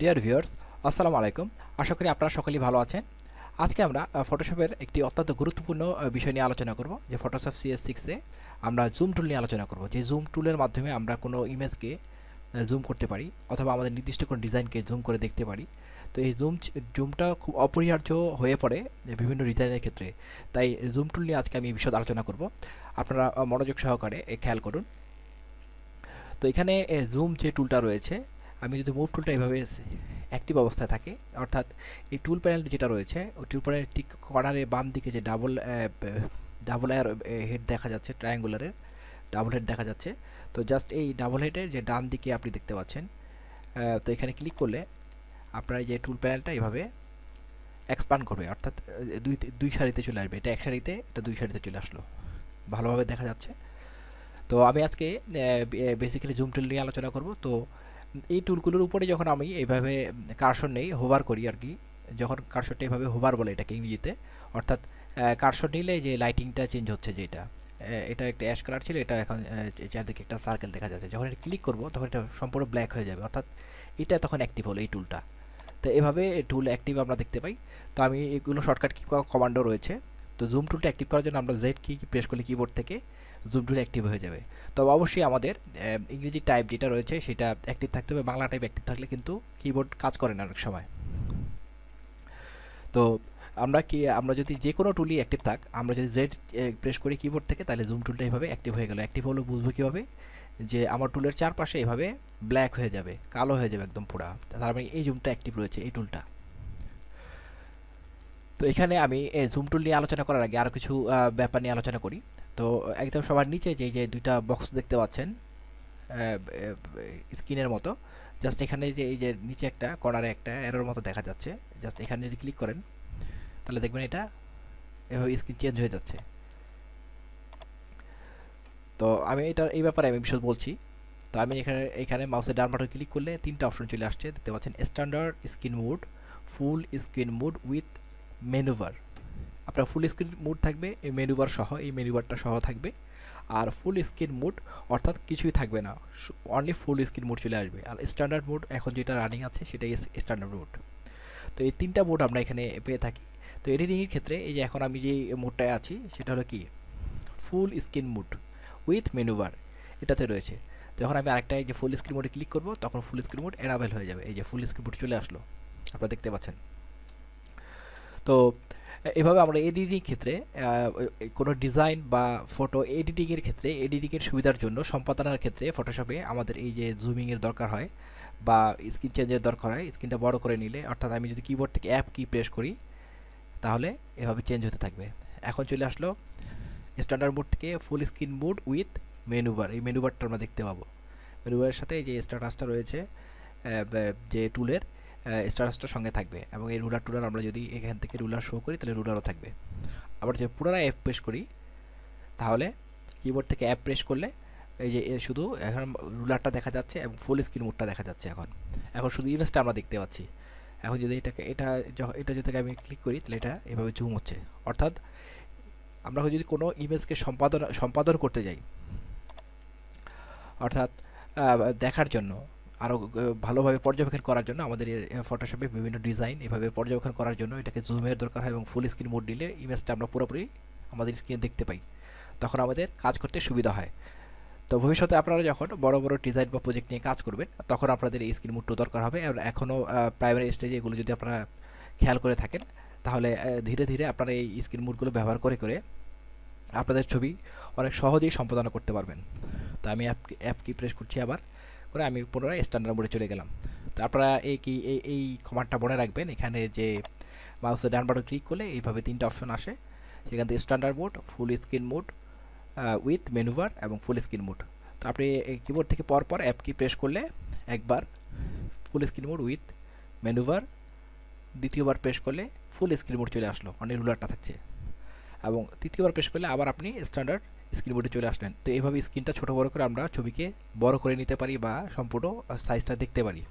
Dear viewers আসসালামু আলাইকুম। আশা করি আপনারা সকলেই ভালো আছেন। আজকে আমরা ফটোশপের একটি অত্যন্ত গুরুত্বপূর্ণ বিষয় নিয়ে আলোচনা করব, যে ফটোশপ সিএস সিক্সে আমরা জুম টুল নিয়ে আলোচনা করব। যে জুম টুলের মাধ্যমে আমরা কোনো ইমেজকে জুম করতে পারি, অথবা আমাদের নির্দিষ্ট কোনো ডিজাইনকে জুম করে দেখতে পারি। তো এই জুম জুমটা খুব অপরিহার্য হয়ে পড়ে বিভিন্ন ডিজাইনের ক্ষেত্রে। তাই জুম টুল নিয়ে আজকে আমি বিষয়ে আলোচনা করব। আপনারা মনোযোগ সহকারে খেয়াল করুন। তো এখানে জুম যে টুলটা রয়েছে আমি যদি মুভ টুলটা এভাবে অ্যাক্টিভ অবস্থায় থাকে, অর্থাৎ এই টুল প্যানেল যেটা রয়েছে, ওই টুল প্যানেল ঠিক কর্নারে বাম দিকে যে ডাবল ডাবল এয়ার হেড দেখা যাচ্ছে ট্রায়াঙ্গুলারের ডাবল হেড দেখা যাচ্ছে, তো জাস্ট এই ডাবল হেডের যে ডান দিকে আপনি দেখতে পাচ্ছেন তো এখানে ক্লিক করলে আপনার যে টুল প্যানেলটা এভাবে এক্সপান্ড করবে, অর্থাৎ দুই দুই সারিতে চলে আসবে, এটা এক সারিতে, এটা দুই সারিতে চলে আসলো, ভালোভাবে দেখা যাচ্ছে। তো আমি আজকে বেসিক্যালি জুম টুল নিয়ে আলোচনা করব, তো এই টুলগুলোর উপরে যখন আমি এইভাবে কারশন নেই হোভার করি আর কি, যখন কারশনটা এইভাবে হোভার বলে এটাকে ইংরেজিতে, অর্থাৎ কারশন নিলে যে লাইটিংটা চেঞ্জ হচ্ছে যেটা এটা একটা অ্যাশ কালার ছিল, এটা এখন চারদিকে একটা সার্কেল দেখা যাচ্ছে। যখন এটা ক্লিক করব, তখন এটা সম্পূর্ণ ব্ল্যাক হয়ে যাবে, অর্থাৎ এটা তখন অ্যাক্টিভ হলো এই টুলটা তো এভাবে টুল অ্যাক্টিভ আমরা দেখতে পাই। তো আমি এগুলো শর্টকাট কি কমান্ডো রয়েছে। তো জুম টুলটা অ্যাক্টিভ করার জন্য আমরা জেড কি প্রেস করলে কিবোর্ড থেকে জুম টুল অ্যাক্টিভ হয়ে যাবে। তবে অবশ্যই আমাদের ইংরেজি টাইপ যেটা রয়েছে সেটা অ্যাক্টিভ থাকতে হবে, বাংলা টাইপ অ্যাক্টিভ থাকলে কিন্তু কিবোর্ড কাজ করে না অনেক সময়। তো আমরা কি, আমরা যদি যে কোনো টুলই অ্যাক্টিভ থাক, আমরা যদি জেড প্রেস করি কিবোর্ড থেকে, তাহলে জুম টুলটা এইভাবে অ্যাক্টিভ হয়ে গেল। অ্যাক্টিভ হলো বুঝব কীভাবে? যে আমার টুলের চারপাশে এভাবে ব্ল্যাক হয়ে যাবে, কালো হয়ে যাবে একদম পুরা। তার মানে এই জুমটা অ্যাক্টিভ রয়েছে, এই টুলটা তো এখানে আমি এই জুম টুল নিয়ে আলোচনা করার আগে আরও কিছু ব্যাপার নিয়ে আলোচনা করি। তো একদম সবার নিচে যে যে দুইটা বক্স দেখতে পাচ্ছেন স্ক্রিনের মতো। জাস্ট এখানে যে, এই যে নিচে একটা কর্নারে একটা এরোর মতো দেখা যাচ্ছে। জাস্ট এখানে যদি ক্লিক করেন, তাহলে দেখবেন এটা এভাবে স্ক্রিন চেঞ্জ হয়ে যাচ্ছে। তো আমি এটা, এই ব্যাপারে আমি বিশদ বলছি। তো আমি এখানে এখানে মাউসের ডান বাটন ক্লিক করলে তিনটা অপশন চলে আসছে। দেখতে পাচ্ছেন standard screen mode full screen mode with menu bar আপনার ফুল স্ক্রিন মোড থাকবে, এই মেনুবার সহ, এই মেনুবারটা সহ থাকবে। আর ফুল স্ক্রিন মোড অর্থাৎ কিছুই থাকবে না অনলি ফুল স্ক্রিন মোড চলে আসবে। আর স্ট্যান্ডার্ড মোড এখন যেটা রানিং আছে, সেটাই স্ট্যান্ডার্ড মোড তো এই তিনটা মোড আমরা এখানে পেয়ে থাকি। তো এডিটিংয়ের ক্ষেত্রে এই যে এখন আমি যে মোডটায় আছি, সেটা হলো কি? Full screen mode with menu bar এটাতে রয়েছে। যখন আমি আরেকটা এই যে ফুল স্ক্রিন মোডে ক্লিক করব, তখন ফুল স্ক্রিন মোড এনাবেল হয়ে যাবে। এই যে ফুল স্ক্রিন মোড চলে আসলো, আপনারা দেখতে পাচ্ছেন। তো এভাবে আমরা এডিটিং ক্ষেত্রে কোনো ডিজাইন বা ফটো এডিটিংয়ের ক্ষেত্রে এডিটিংয়ের সুবিধার জন্য সম্পাদনার ক্ষেত্রে ফটোশপে আমাদের এই যে জুমিংয়ের দরকার হয় বা স্ক্রিন চেঞ্জের দরকার হয় স্ক্রিনটা বড় করে নিলে, অর্থাৎ আমি যদি কিবোর্ড থেকে অ্যাপ কি প্রেস করি, তাহলে এভাবে চেঞ্জ হতে থাকবে। এখন চলে আসলো স্ট্যান্ডার্ড মোড থেকে full screen mode with menu bar এই মেনুবারটা আমরা দেখতে পাবো। মেনুবারের সাথে যে স্ট্যাটাসটা রয়েছে যে টুলের স্ট্যাটাসটা সঙ্গে থাকবে এবং এই রুলার টুলার আমরা যদি এখান থেকে রুলার শো করি, তাহলে রুলারও থাকবে। আবার যদি পুনরায় অ্যাপ প্রেস করি, তাহলে কিবোর্ড থেকে অ্যাপ প্রেস করলে এই যে শুধু এখন রুলারটা দেখা যাচ্ছে এবং ফুল স্ক্রিন মোডটা দেখা যাচ্ছে এখন। এখন শুধু ইমেজটা আমরা দেখতে পাচ্ছি। এখন যদি এটাকে, এটা এটা যদি আমি ক্লিক করি, তাহলে এটা এভাবে জুম হচ্ছে। অর্থাৎ আমরা যদি কোনো ইমেজকে সম্পাদন সম্পাদন করতে যাই, অর্থাৎ দেখার জন্য আরও ভালোভাবে পর্যবেক্ষণ করার জন্য আমাদের ফটোশপে বিভিন্ন ডিজাইন এভাবে পর্যবেক্ষণ করার জন্য এটাকে জুমের দরকার হয় এবং ফুল স্ক্রিন মোড দিলে ইমেজটা আমরা পুরোপুরি আমাদের স্ক্রিনে দেখতে পাই। তখন আমাদের কাজ করতে সুবিধা হয়। তো ভবিষ্যতে আপনারা যখন বড় বড় ডিজাইন বা প্রজেক্ট নিয়ে কাজ করবেন, তখন আপনাদের এই স্ক্রিন মোডটা দরকার হবে। আর এখনও প্রাইমারি স্টেজে এগুলো যদি আপনারা খেয়াল করে থাকেন, তাহলে ধীরে ধীরে আপনারা এই স্ক্রিন মোডগুলো ব্যবহার করে করে আপনাদের ছবি অনেক সহজেই সম্পাদনা করতে পারবেন। তো আমি অ্যাপ অ্যাপ কি প্রেস করছি আবার? করে আমি পুনরায় স্ট্যান্ডার্ড মোডে চলে গেলাম। তো আপনারা এই কি, এই কমান্ডটা মনে রাখবেন, এখানে যে মাউসের ডান বাটন ক্লিক করলে এইভাবে তিনটা অপশন আসে। সেখান থেকে standard mode full screen mode with menu bar এবং ফুল স্ক্রিন মোড তো আপনি কিবোর্ড থেকে পর পর অ্যাপ কি প্রেস করলে একবার full screen mode with menu bar দ্বিতীয়বার প্রেস করলে ফুল স্ক্রিন মোড চলে আসলো অনেক রুলারটা থাকছে। এবং তৃতীয়বার প্রেস করলে আবার আপনি স্ট্যান্ডার্ড স্ক্রিন মোডে চলে আসলেন। তো এইভাবে স্ক্রিনটা ছোটো বড় করে আমরা ছবিকে বড় করে নিতে পারি বা সম্পূর্ণ সাইজটা দেখতে পারি।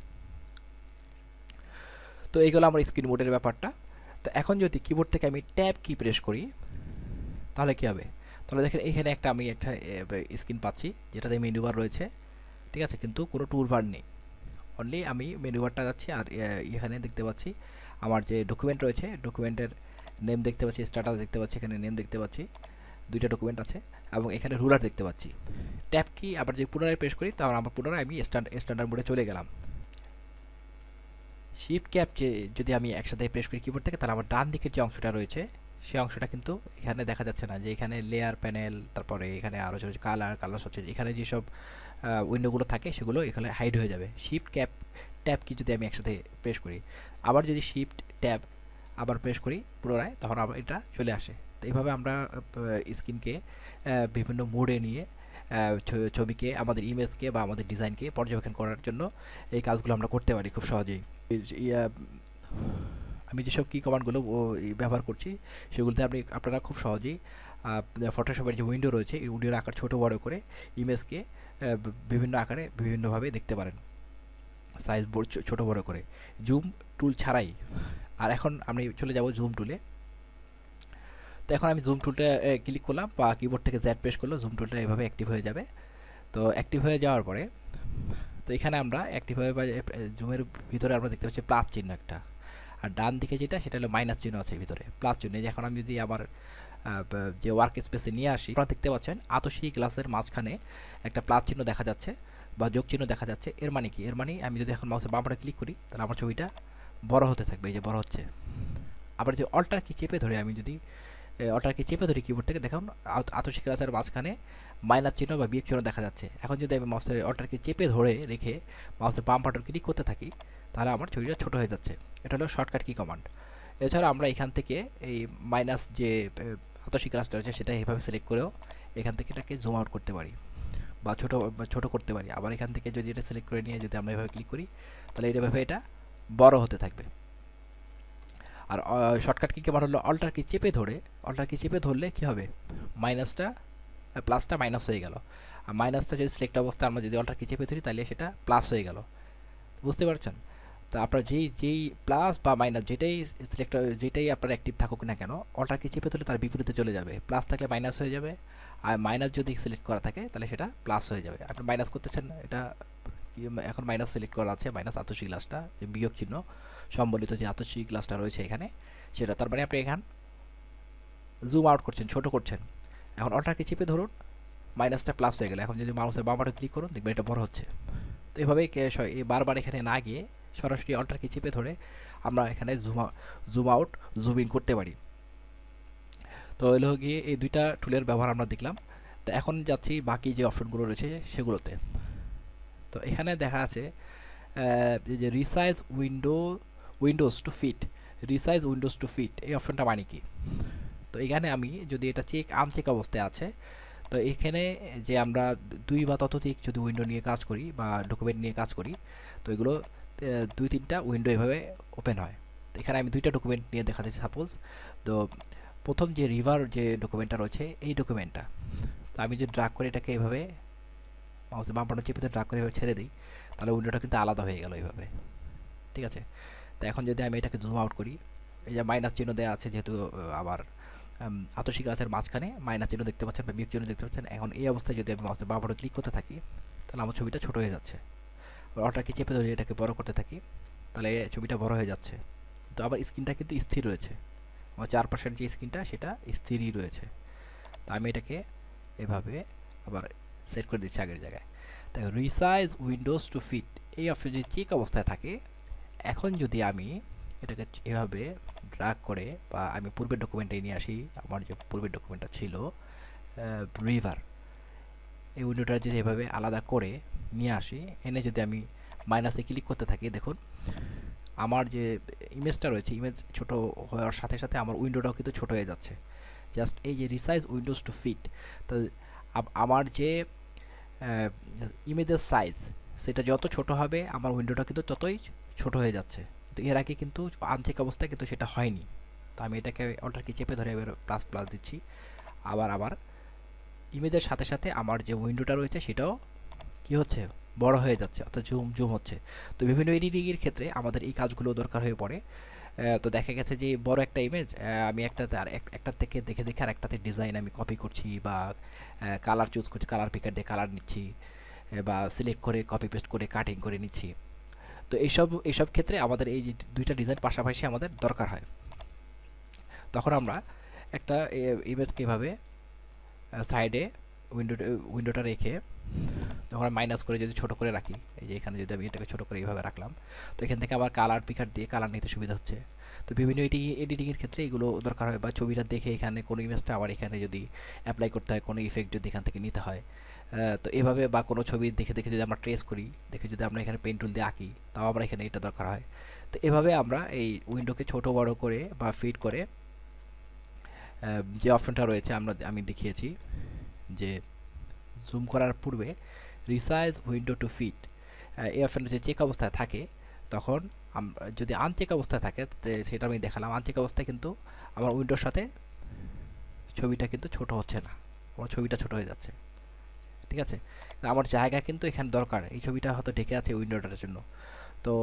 তো এইগুলো আমার স্ক্রিন মোডের ব্যাপারটা। তো এখন যদি কিবোর্ড থেকে আমি ট্যাব কি প্রেস করি, তাহলে কী হবে? তাহলে দেখেন এখানে একটা আমি একটা স্ক্রিন পাচ্ছি, যেটাতে মেনু বার রয়েছে। ঠিক আছে? কিন্তু কোনো টুল বার নেই। অনলি আমি মেনু বারটা যাচ্ছি আর এখানে দেখতে পাচ্ছি আমার যে ডকুমেন্ট রয়েছে ডকুমেন্টের নেম দেখতে পাচ্ছি স্ট্যাটাস দেখতে পাচ্ছি, এখানে নেম দেখতে পাচ্ছি। দুইটা ডকুমেন্ট আছে এবং এখানে রুলার দেখতে পাচ্ছি। ট্যাপ কি আবার যদি পুনরায় প্রেস করি, তাহলে আমার পুনরায় আমি স্ট্যান্ডার্ড মোডে চলে গেলাম। শিফট ক্যাপ যে, যদি আমি একসাথে প্রেস করি কিবোর্ড থেকে, তাহলে আমার ডান দিকের যে অংশটা রয়েছে সেই অংশটা কিন্তু এখানে দেখা যাচ্ছে না যে এখানে লেয়ার প্যানেল তারপরে এখানে আরও কালার কালার হচ্ছে, এখানে যেসব উইন্ডোগুলো থাকে, সেগুলো এখানে হাইড হয়ে যাবে। শিফট ক্যাপ ট্যাব কি যদি আমি একসাথে প্রেস করি, আবার যদি শিফট ট্যাব আবার প্রেস করি পুনরায়, তখন আবার এটা চলে আসে। তো এইভাবে আমরা স্ক্রিনকে বিভিন্ন মোডে নিয়ে ছবিকে, আমাদের ইমেজকে বা আমাদের ডিজাইনকে পর্যবেক্ষণ করার জন্য এই কাজগুলো আমরা করতে পারি খুব সহজেই। আমি যেসব কী কমান্ডগুলো ব্যবহার করছি, সেগুলোতে আপনি, আপনারা খুব সহজেই ফটোশপের যে উইন্ডো রয়েছে, এই উইন্ডোর আকার ছোটো বড় করে ইমেজকে বিভিন্ন আকারে বিভিন্নভাবে দেখতে পারেন। সাইজ ছোটো বড় করে। জুম টুল ছাড়াই। আর এখন আমি চলে যাব জুম টুলে তো এখন আমি জুম টুলটা ক্লিক করলাম, বা কিবোর্ড থেকে জ্যাড প্রেস করল জুম টুলটা এভাবে অ্যাক্টিভ হয়ে যাবে। তো অ্যাক্টিভ হয়ে যাওয়ার পরে, তো এখানে আমরা অ্যাক্টিভ হয়ে জুমের ভিতরে আমরা দেখতে পাচ্ছি প্লাস চিহ্ন একটা। আর ডান দিকে যেটা, সেটা হলো মাইনাস চিহ্ন আছে ভিতরে প্লাস চিহ্ন। এখন আমি যদি আমার যে ওয়ার্ক স্পেসে নিয়ে আসি, আপনারা দেখতে পাচ্ছেন, আতসী গ্লাসের মাঝখানে একটা প্লাস চিহ্ন দেখা যাচ্ছে, বা যোগ চিহ্ন দেখা যাচ্ছে। এর মানে কি? এর মানে আমি যদি এখন মাউসের বামটা ক্লিক করি, তাহলে আমার ছবিটা বড় হতে থাকবে, এই যে বড় হচ্ছে। আবার যে অল্টার কি চেপে ধরে আমি যদি অল্টার কি চেপে ধরি কিবোর্ড থেকে দেখুন আতসী গ্লাসের মাঝখানে মাইনাস চিহ্ন বা বিয়োগ চিহ্ন দেখা যাচ্ছে। এখন যদি আমি মাউসের অল্টারকে চেপে ধরে রেখে মাউসের বাম বাটন ক্লিক করতে থাকি, তাহলে আমার ছবিটা ছোট হয়ে যাচ্ছে। এটা হলো শর্টকাট কি কমান্ড এছাড়া আমরা এখান থেকে এই মাইনাস যে আতসী ক্লাসটা রয়েছে, সেটা এইভাবে সিলেক্ট করেও এখান থেকে এটাকে জুম আউট করতে পারি। বা ছোটো ছোটো করতে পারি। আবার এখান থেকে যদি এটা সিলেক্ট করে নিয়ে যদি আমরা এভাবে ক্লিক করি, তাহলে এইভাবে এটা বড় হতে থাকবে। আর শর্টকাট কি কেমন হলো অল্টার কি চেপে ধরে অল্টার কি চেপে ধরলে কি হবে? মাইনাসটা প্লাসটা মাইনাস হয়ে গেল। আর মাইনাসটা যদি সিলেক্ট অবস্থায় আমরা যদি অল্টার কি চেপে ধরি, তাহলে সেটা প্লাস হয়ে গেল। বুঝতে পারছেন? তো আপনার যেই যেই প্লাস বা মাইনাস যেটাই সিলেক্ট যেটাই আপনার অ্যাক্টিভ থাকুক না কেন অল্টার কি চেপে ধরলে তার বিপরীতে চলে যাবে। প্লাস থাকলে মাইনাস হয়ে যাবে। আর মাইনাস যদি সিলেক্ট করা থাকে, তাহলে সেটা প্লাস হয়ে যাবে। আপনি মাইনাস করতেছেন, এটা এখন মাইনাস সিলেক্ট করা আছে মাইনাস আতসী গ্লাসটা বিয়োগ চিহ্ন। সম্বলিত যে আতসী গ্লাসটা রয়েছে এখানে, সেটা তার মানে আপনি এখান জুম আউট করছেন, ছোট করছেন। এখন অল্টারকে চেপে ধরুন মাইনাসটা প্লাস হয়ে গেলে। এখন যদি মাউসের বাম বাটন ক্লিক করুন, দেখবেন এটা বড় হচ্ছে। তো এভাবেই বারবার এখানে না গিয়ে সরাসরি অল্টারকে চেপে ধরে আমরা এখানে zoom zoom out zoom in করতে পারি। তো এলো গিয়ে এই দুইটা টুলের ব্যবহার আমরা দেখলাম। তো এখন যাচ্ছি বাকি যে অপশনগুলো রয়েছে সেগুলোতে। তো এখানে দেখা আছে যে resize window windows to fit resize windows to fit এই অপশনটা মানে কি? তো এখানে আমি যদি এটা চেক আনচেক অবস্থায় আছে, তো এখানে যে আমরা দুই বা ততোধিক যদি উইন্ডো নিয়ে কাজ করি বা ডকুমেন্ট নিয়ে কাজ করি, তো এগুলো দুই তিনটা উইন্ডো এভাবে ওপেন হয়। তো এখানে আমি দুইটা ডকুমেন্ট নিয়ে দেখা যাচ্ছে সাপোজ তো প্রথম যে রিভার যে ডকুমেন্টটা রয়েছে, এই ডকুমেন্টটা তো আমি যদি ড্রাগ করে এটাকে এভাবে মাউসের বাম বাটন চেপে ড্রাগ করে এভাবে ছেড়ে দিই, তাহলে উইন্ডোটা কিন্তু আলাদা হয়ে গেল এইভাবে ঠিক আছে? তো এখন যদি আমি এটাকে জুম আউট করি, এই যে মাইনাস চিহ্ন দেওয়া আছে যেহেতু আবার আতসী গাছের মাঝখানে মাইনাস চিহ্ন দেখতে পাচ্ছেন বা বিয়োগ চিহ্ন দেখতে পাচ্ছেন, এখন এই অবস্থায় যদি আমি মাউসের বাম বাটন ক্লিক করতে থাকি, তাহলে আমার ছবিটা ছোট হয়ে যাচ্ছে। অটাকে চেপে ধরে এটাকে বড় করতে থাকি, তাহলে ছবিটা বড় হয়ে যাচ্ছে। তো আবার স্ক্রিনটা কিন্তু স্থির রয়েছে। আমার চার পার্সেন্ট যে স্ক্রিনটা সেটা স্থিরই রয়েছে। তো আমি এটাকে এভাবে আবার সেট করে দিচ্ছি আগের জায়গায়। তাই রিসাইজ উইন্ডোজ টু ফিট এই অপশন যদি চেক অবস্থায় থাকে এখন যদি আমি এটাকে এভাবে ড্রাগ করে বা আমি পূর্বের ডকুমেন্টে নিয়ে আসি, আমার যে পূর্বের ডকুমেন্টটা ছিল রিভার এই উইন্ডোটা যদি এভাবে আলাদা করে নিয়ে আসি, এনে যদি আমি মাইনাসে ক্লিক করতে থাকি, দেখুন, আমার যে ইমেজটা রয়েছে ইমেজ ছোট হওয়ার সাথে সাথে আমার উইন্ডোটাও কিন্তু ছোট হয়ে যাচ্ছে। জাস্ট এই যে রিসাইজ উইন্ডোজ টু ফিট তো আমার যে ইমেজের সাইজ সেটা যত ছোট হবে, আমার উইন্ডোটা কিন্তু ততই ছোট হয়ে যাচ্ছে। তো এর আগে কিন্তু আনচেক অবস্থায় কিন্তু সেটা হয়নি। তো আমি এটাকে অল্টারকে চেপে ধরে এবার প্লাস প্লাস দিচ্ছি। আবার আবার। ইমেজের সাথে সাথে আমার যে উইন্ডোটা রয়েছে সেটাও কি হচ্ছে? বড় হয়ে যাচ্ছে, অর্থাৎ জুম জুম হচ্ছে। তো বিভিন্ন এডিটিংয়ের ক্ষেত্রে আমাদের এই কাজগুলো দরকার হয়ে পড়ে। তো দেখা গেছে যে বড় একটা ইমেজ আমি একটাতে আর একটার থেকে দেখে দেখে আর একটাতে ডিজাইন আমি কপি করছি বা কালার চুজ করছি কালার পিকার দিয়ে কালার নিচ্ছি বা সিলেক্ট করে কপি পেস্ট করে কাটিং করে নিচ্ছি। তো এইসব এইসব ক্ষেত্রে আমাদের এই দুইটা ডিজাইন পাশাপাশি আমাদের দরকার হয়। তখন আমরা একটা ইমেজকে এভাবে সাইডে উইন্ডো উইন্ডোটা রেখে তখন মাইনাস করে যদি ছোট করে রাখি, এই যে এখানে যদি আমি এটাকে ছোট করে এইভাবে রাখলাম, তো এখান থেকে আবার কালার পিকার দিয়ে কালার নিতে সুবিধা হচ্ছে। তো বিভিন্ন এডিটিং এডিটিংয়ের ক্ষেত্রে এগুলো দরকার হয় বা ছবিটা দেখে এখানে কোনো ইমেজটা আবার এখানে যদি অ্যাপ্লাই করতে হয়, কোনো ইফেক্ট যদি এখান থেকে নিতে হয় তো এভাবে বা কোনো ছবি দেখে দেখে যদি আমরা ট্রেস করি, দেখে যদি আমরা এখানে পেন টুল দিয়ে আঁকি, তাও আমরা এখানে এটা দরকার হয়। তো এভাবে আমরা এই উইন্ডোকে ছোট, বড় করে বা ফিট করে যে অপশনটা রয়েছে, আমরা আমি দেখিয়েছি যে জুম করার পূর্বে রিসাইজ উইন্ডো টু ফিট এই অপশনটা যে চেক অবস্থায় থাকে, তখন যদি আনচেক অবস্থায় থাকে সেটা আমি দেখালাম। আনচেক অবস্থায় কিন্তু আমার উইন্ডোর সাথে ছবিটা কিন্তু ছোট হচ্ছে না, আমার ছবিটা ছোট হয়ে যাচ্ছে। ঠিক আছে? আমার জায়গা কিন্তু এখানে দরকার। এই ছবিটা হয়তো ঢেকে আছে উইন্ডোটার জন্য। তো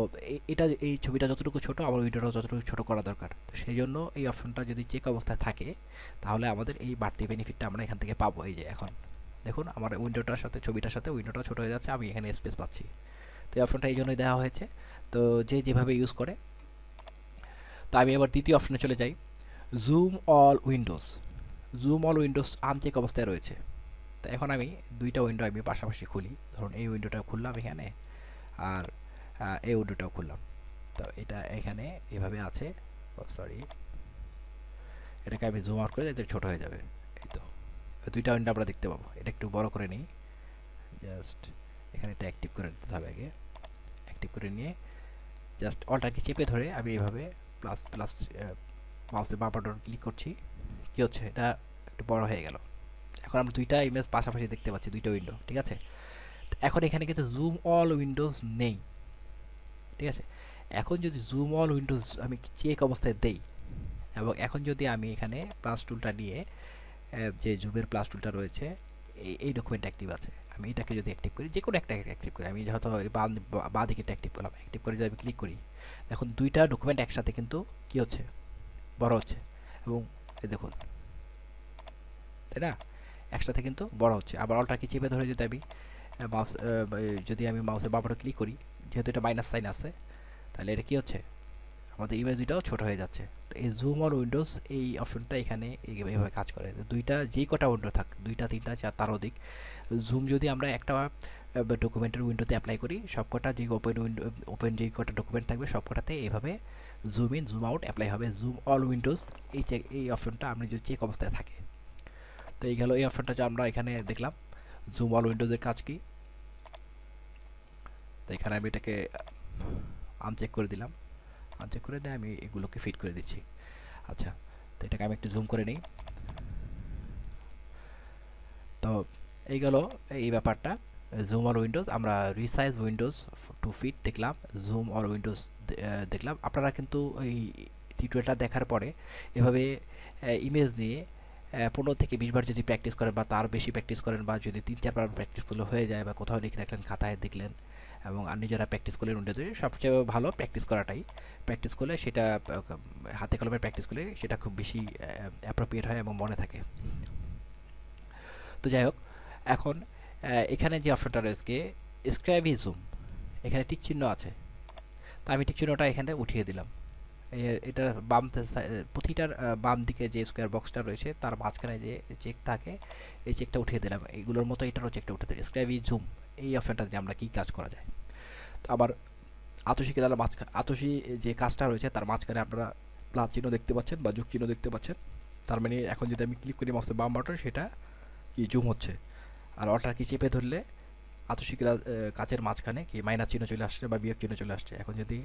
এটা এই ছবিটা যতটুকু ছোট, আমার উইন্ডোটা যতটুকু ছোট করা দরকার। তো সেই জন্য এই অপশনটা যদি চেক অবস্থায় থাকে, তাহলে আমাদের এই বাড়তি বেনিফিটটা আমরা এখান থেকে পাবো এই যে এখন। দেখুন, আমার উইন্ডোটার সাথে, ছবিটার সাথে উইন্ডোটা ছোট হয়ে যাচ্ছে, আমি এখানে স্পেস পাচ্ছি। তো এই অপশনটা এই জন্যই দেওয়া হয়েছে। তো যে যেভাবে ইউজ করে। তো আমি এবার দ্বিতীয় অপশনে চলে যাই। Zoom all windows zoom all windows uncheck অবস্থায় রয়েছে। তো এখন আমি দুইটা উইন্ডো আমি পাশাপাশি খুলি। ধরুন এই উইন্ডোটা খুললাম এখানে আর এই উইন্ডোটাও খুললাম। তো এটা এখানে এভাবে আছে। সরি এটাকে আমি জুম আউট করে যাতে ছোটো হয়ে যাবে। এই তো। দুইটা উইন্ডো আমরা দেখতে পাবো। এটা একটু বড় করে নিই। জাস্ট এখানে এটা অ্যাক্টিভ করে নিতে হবে আগে। অ্যাক্টিভ করে নিয়ে জাস্ট অলটাকে চেপে ধরে আমি এইভাবে প্লাস প্লাস মাউসে বাঁ বাটন ক্লিক করছি। কী হচ্ছে? এটা একটু বড় হয়ে গেল। এখন আমরা দুইটা ইমেজ পাশাপাশি দেখতে পাচ্ছি, দুইটা উইন্ডো ঠিক আছে? এখন এখানে কিন্তু জুম অল উইন্ডোজ নেই, ঠিক আছে? এখন যদি জুম অল উইন্ডোজ আমি চেক অবস্থায় দেই, এবং এখন যদি আমি এখানে প্লাস টুলটা নিয়ে যে জুমের প্লাস টুলটা রয়েছে, এই ডকুমেন্ট অ্যাক্টিভ আছে। আমি এটাকে যদি অ্যাক্টিভ করি যে কোনো একটা অ্যাক্টিভ করি, আমি হয়তো বাঁ দিকে অ্যাক্টিভ করলাম অ্যাক্টিভ করে যদি আমি ক্লিক করি এখন দুইটা ডকুমেন্ট একসাথে কিন্তু কী হচ্ছে? বড় হচ্ছে। এবং দেখুন, তাই না? একসাথে কিন্তু বড় হচ্ছে। আবার অলটাকে চেপে ধরে যদি আমি মাউস যদি আমি মাউসের বাবাটা ক্লিক করি, যেহেতু এটা মাইনাস সাইন আছে, তাহলে এটা কী হচ্ছে? আমাদের ইমেজ দুইটাও ছোটো হয়ে যাচ্ছে। তো এই জুম আর উইন্ডোজ এই অপশনটা এখানে এইভাবে কাজ করে। দুইটা যেই কটা উইন্ডো থাক, দুইটা, তিনটা, চার, তার অধিক জুম যদি আমরা একটা ডকুমেন্টের উইন্ডোতে অ্যাপ্লাই করি, সবকটা যে ওপেন উইন্ডো ওপেন যেই কটা ডকুমেন্ট থাকবে, সবকটাতে এইভাবে zoom in zoom out apply হবে। জুম অল উইন্ডোজ এই চেক এই অপশনটা আপনি যদি চেক অবস্থায় থাকে। তো এই গেল, এই অপশনটা যে আমরা এখানে দেখলাম জুম অল উইন্ডোজের কাজ কি? তো এখানে আমি এটাকে আনচেক করে দিলাম। আনচেক করে দিয়ে আমি এগুলোকে ফিট করে দিচ্ছি। আচ্ছা তো এটাকে আমি একটু জুম করে নিই। তো এই গেল এই ব্যাপারটা। জুম অল উইন্ডোজ আমরা রিসাইজ উইন্ডোজ টু ফিট দেখলাম জুম অর উইন্ডোজ দেখলাম। আপনারা কিন্তু এই টিউটোরিয়ালটা দেখার পরে এভাবে ইমেজ দিয়ে পনেরো থেকে বিশ বার যদি প্র্যাকটিস করেন বা তার বেশি প্র্যাকটিস করেন বা যদি তিন চারবার প্র্যাকটিস করলে হয়ে যায় বা কোথাও লিখে রাখলেন, খাতায় দেখলেন এবং আর নিজেরা প্র্যাকটিস করলেন উইন্ডোজে সবচেয়ে ভালো প্র্যাকটিস করাটাই। প্র্যাকটিস করলে সেটা হাতে কলমে প্র্যাকটিস করলে সেটা খুব বেশি অ্যাপ্রোপ্রিয়েট হয় এবং মনে থাকে। তো যাই হোক, এখন এখানে যে অপশনটা রয়েছে স্ক্রাইবি জুম এখানে টিক চিহ্ন আছে। তা আমি টিক চিহ্নটা এখানে উঠিয়ে দিলাম। এটার বাম প্রতিটার বাম দিকে যে স্কোয়ার বক্সটা রয়েছে, তার মাঝখানে যে চেক থাকে, এই চেকটা উঠিয়ে দিলাম। এইগুলোর মতো এটারও চেকটা উঠে দিলাম। স্ক্রাইবি জুম এই অপশনটা দিয়ে আমরা কী কাজ করা যায়? তো আবার আতসী কেলার মাঝখানে আতসী যে কাজটা রয়েছে, তার মাঝখানে আপনারা প্লাস চিহ্ন দেখতে পাচ্ছেন বা যোগ চিহ্ন দেখতে পাচ্ছেন। তার মানে এখন যদি আমি ক্লিক করি মাউসের বাম বাটন সেটা কি জুম হচ্ছে। আর অল্টার কি চেপে ধরলে আতসী ক্লাস কাচের মাঝখানে কি মাইনাস চিহ্ন চলে আসছে বা বিয়োগ চিহ্ন চলে আসছে। এখন যদি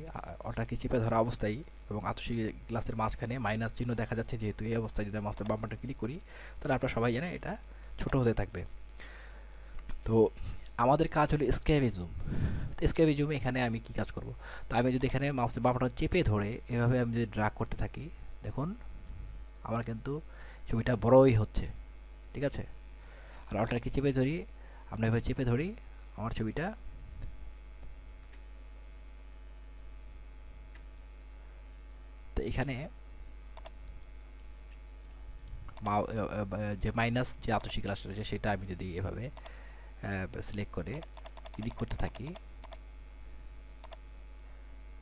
অল্টার কি চেপে ধরা অবস্থায় এবং আতসী গ্লাসের মাঝখানে মাইনাস চিহ্ন দেখা যাচ্ছে যেহেতু এই অবস্থায় যদি মাউসের বাম বাটন ক্লিক করি, তাহলে আপনারা সবাই জানেন এটা ছোট হতে থাকবে। তো আমাদের কাজ হলো স্ক্যাবি জুম স্ক্যাবি এখানে আমি কি কাজ করব? তো আমি যদি এখানে মাউসের বাম বাটন চেপে ধরে এভাবে আমি যদি ড্রাগ করতে থাকি, দেখুন আমার কিন্তু ছবিটা বড়ই হচ্ছে, ঠিক আছে? আর অল্টারকে চেপে ধরি? আমরা এভাবে চেপে ধরি আমার ছবিটা। তো এখানে যে মাইনাস যে আতসী ক্লাস রয়েছে, সেটা আমি যদি এভাবে সিলেক্ট করে ক্লিক করতে থাকি,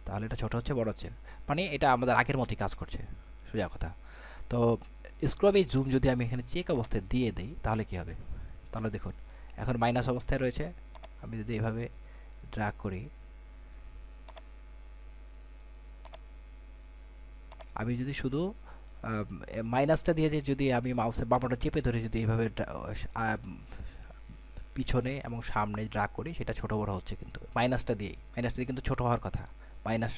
তাহলে এটা ছোট হচ্ছে, বড় হচ্ছে। মানে এটা আমাদের আগের মতোই কাজ করছে, সোজা কথা। তো স্ক্রবে জুম যদি আমি এখানে চেক অবস্থায় দিয়ে দিই, তাহলে কি হবে? তাহলে দেখুন, এখন মাইনাস অবস্থায় রয়েছে। আমি যদি এভাবে ড্রাগ করি, আমি যদি শুধু মাইনাসটা দিয়ে যদি আমি মাউসের বাবাটা চেপে ধরে যদি এইভাবে পিছনে এবং সামনে ড্রাগ করি, সেটা ছোট বড় হচ্ছে কিন্তু। মাইনাসটা দিয়ে মাইনাসটা দিয়ে কিন্তু ছোট হওয়ার কথা। মাইনাস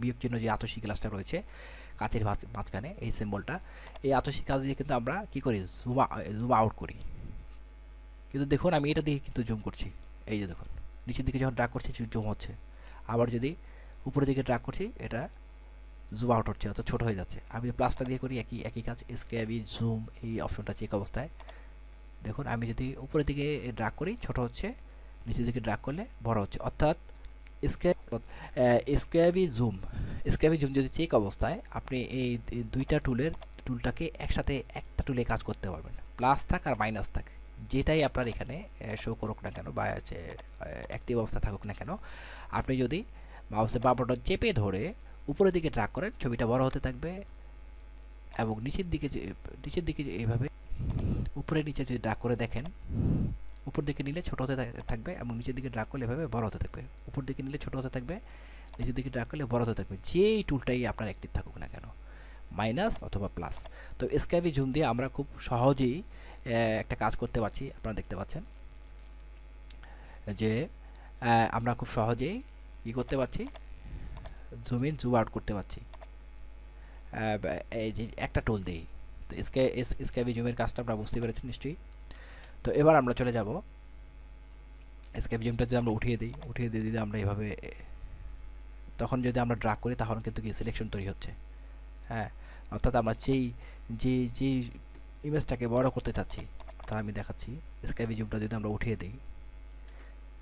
বিয়োগ চিহ্ন যে আতসী গ্লাসটা রয়েছে, কাচের মাঝখানে, এই সিম্বলটা এই আতসী কাজ দিয়ে কিন্তু আমরা কি করি? জুম জুম আউট করি। কিন্তু দেখুন, আমি এটা দিয়ে কিন্তু জুম করছি। এই যে দেখুন, নিচের দিকে যখন ড্রাগ করছি জুম হচ্ছে আবার যদি উপরের দিকে ড্রাগ করছি, এটা জুম আউট হচ্ছে, অর্থাৎ ছোটো হয়ে যাচ্ছে। আমি প্লাসটা দিয়ে করি, একই একই কাজ স্ক্যাবি জুম এই অপশনটা চেক অবস্থায়। দেখুন, আমি যদি উপরের দিকে ড্রাগ করি, ছোট হচ্ছে, নিচের দিকে ড্রাগ করলে বড় হচ্ছে। অর্থাৎ scroll by zoom scroll by zoom যদি চেক অবস্থায়, আপনি এই দুইটা টুলের টুলটাকে একসাথে একটা টুলে কাজ করতে পারবেন। প্লাস থাক আর মাইনাস থাক। যেটাই আপনার এখানে শো করুক না কেন বা অ্যাক্টিভ অবস্থা থাকুক না কেন, আপনি যদি মাউসের বাবরটা চেপে ধরে উপরের দিকে ড্রাগ করেন, ছবিটা বড় হতে থাকবে এবং নিচের দিকে নিচের দিকে এইভাবে উপরে নিচে যদি ড্রাগ করে দেখেন, উপর দিকে নিলে ছোট হতে থাকবে এবং নিচের দিকে ড্রাগ করলে এভাবে বড় হতে থাকবে। উপর দিকে নিলে ছোট হতে থাকবে, নিচের দিকে ড্রাগ করলে বড় হতে থাকবে। যেই টুলটাই আপনার অ্যাক্টিভ থাকুক না কেন মাইনাস অথবা প্লাস তো স্ক্যাবি জুম দিয়ে আমরা খুব সহজেই একটা কাজ করতে পারছি, আপনারা দেখতে পাচ্ছেন। যে আমরা খুব সহজেই কী করতে পারছি? জুম ইন জুম আউট করতে পারছি। এই যে, একটা টোল দিই তো স্কে স্ক্যাবি জুমের কাজটা আমরা বুঝতে পেরেছেন নিশ্চয়ই। তো এবার আমরা চলে যাব। স্ক্যাবি জুমটা যদি আমরা উঠিয়ে দিই, উঠিয়ে দিয়ে দিলে আমরা এভাবে তখন যদি আমরা ড্রাগ করি, তখন কিন্তু কি সিলেকশন তৈরি হচ্ছে। হ্যাঁ অর্থাৎ আমরা যেই, যে, যেই ইমেজটাকে বড় করতে চাচ্ছি অর্থাৎ আমি দেখাচ্ছি। স্ক্যাবি জুমটা যদি আমরা উঠিয়ে দিই,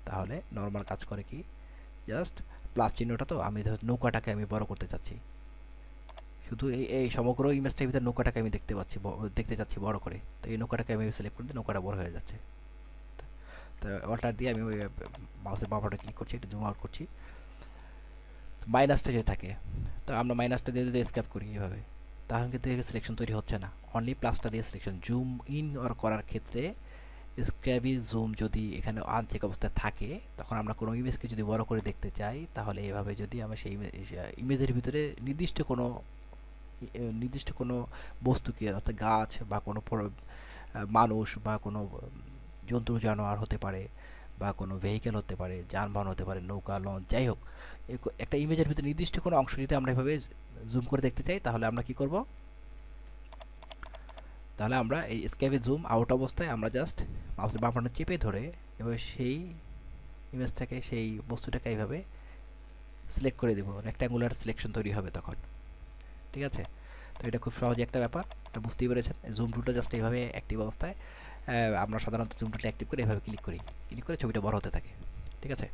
তাহলে নর্মাল কাজ করে কি? জাস্ট প্লাস চিহ্নটা তো, আমি নৌকাটাকে আমি বড় করতে চাচ্ছি। শুধু এই এই সমগ্র ইমেজটার ভিতরে নৌকাটাকে আমি দেখতে পাচ্ছি দেখতে চাচ্ছি বড় করে। তো এই নৌকাটাকে আমি সিলেক্ট করলে নৌকাটা বড় হয়ে যাচ্ছে। তো অল্টার দিয়ে আমি ওই মাউসের বাবাটা ক্লিক করছি, একটু জুম আউট করছি। মাইনাসটা যে থাকে, তো আমরা মাইনাসটা দিয়ে যদি স্ক্যাপ করি এভাবে তাহলে কিন্তু সিলেকশন তৈরি হচ্ছে না। অনলি প্লাসটা দিয়ে সিলেকশন জুম ইন করার ক্ষেত্রে স্ক্র্যাবি জুম যদি এখানে আনচেক অবস্থায় থাকে, তখন আমরা কোনো ইমেজকে যদি বড় করে দেখতে চাই, তাহলে এভাবে যদি আমরা সেই ইমেজের ভিতরে নির্দিষ্ট কোনো নির্দিষ্ট কোনো বস্তুকে, অর্থাৎ গাছ বা কোনো মানুষ বা কোনো জন্তু, জানোয়ার হতে পারে। বা কোনো ভেহিকেল হতে পারে, যানবাহন হতে পারে, নৌকা লঞ্চ যাই হোক একটা ইমেজের ভিতরে নির্দিষ্ট কোনো অংশ যদি আমরা এভাবে জুম করে দেখতে চাই, তাহলে আমরা কি করব? তাহলে আমরা এই স্ক্যাপে জুম আউট অবস্থায় আমরা জাস্ট মাউসের বাম চেপে ধরে এবার সেই ইমেজটাকে সেই বস্তুটাকে এইভাবে সিলেক্ট করে দেবো। রেক্ট্যাঙ্গুলার সিলেকশন তৈরি হবে তখন। ঠিক আছে? তো এটা খুব সহজ একটা ব্যাপার এটা বুঝতেই পেরেছেন? জুম টুলটা জাস্ট এইভাবে অ্যাক্টিভ অবস্থায়। আমরা সাধারণত জুম অ্যাক্টিভ করে এভাবে ক্লিক করি। ক্লিক করে ছবিটা বড় হতে থাকে। ঠিক আছে?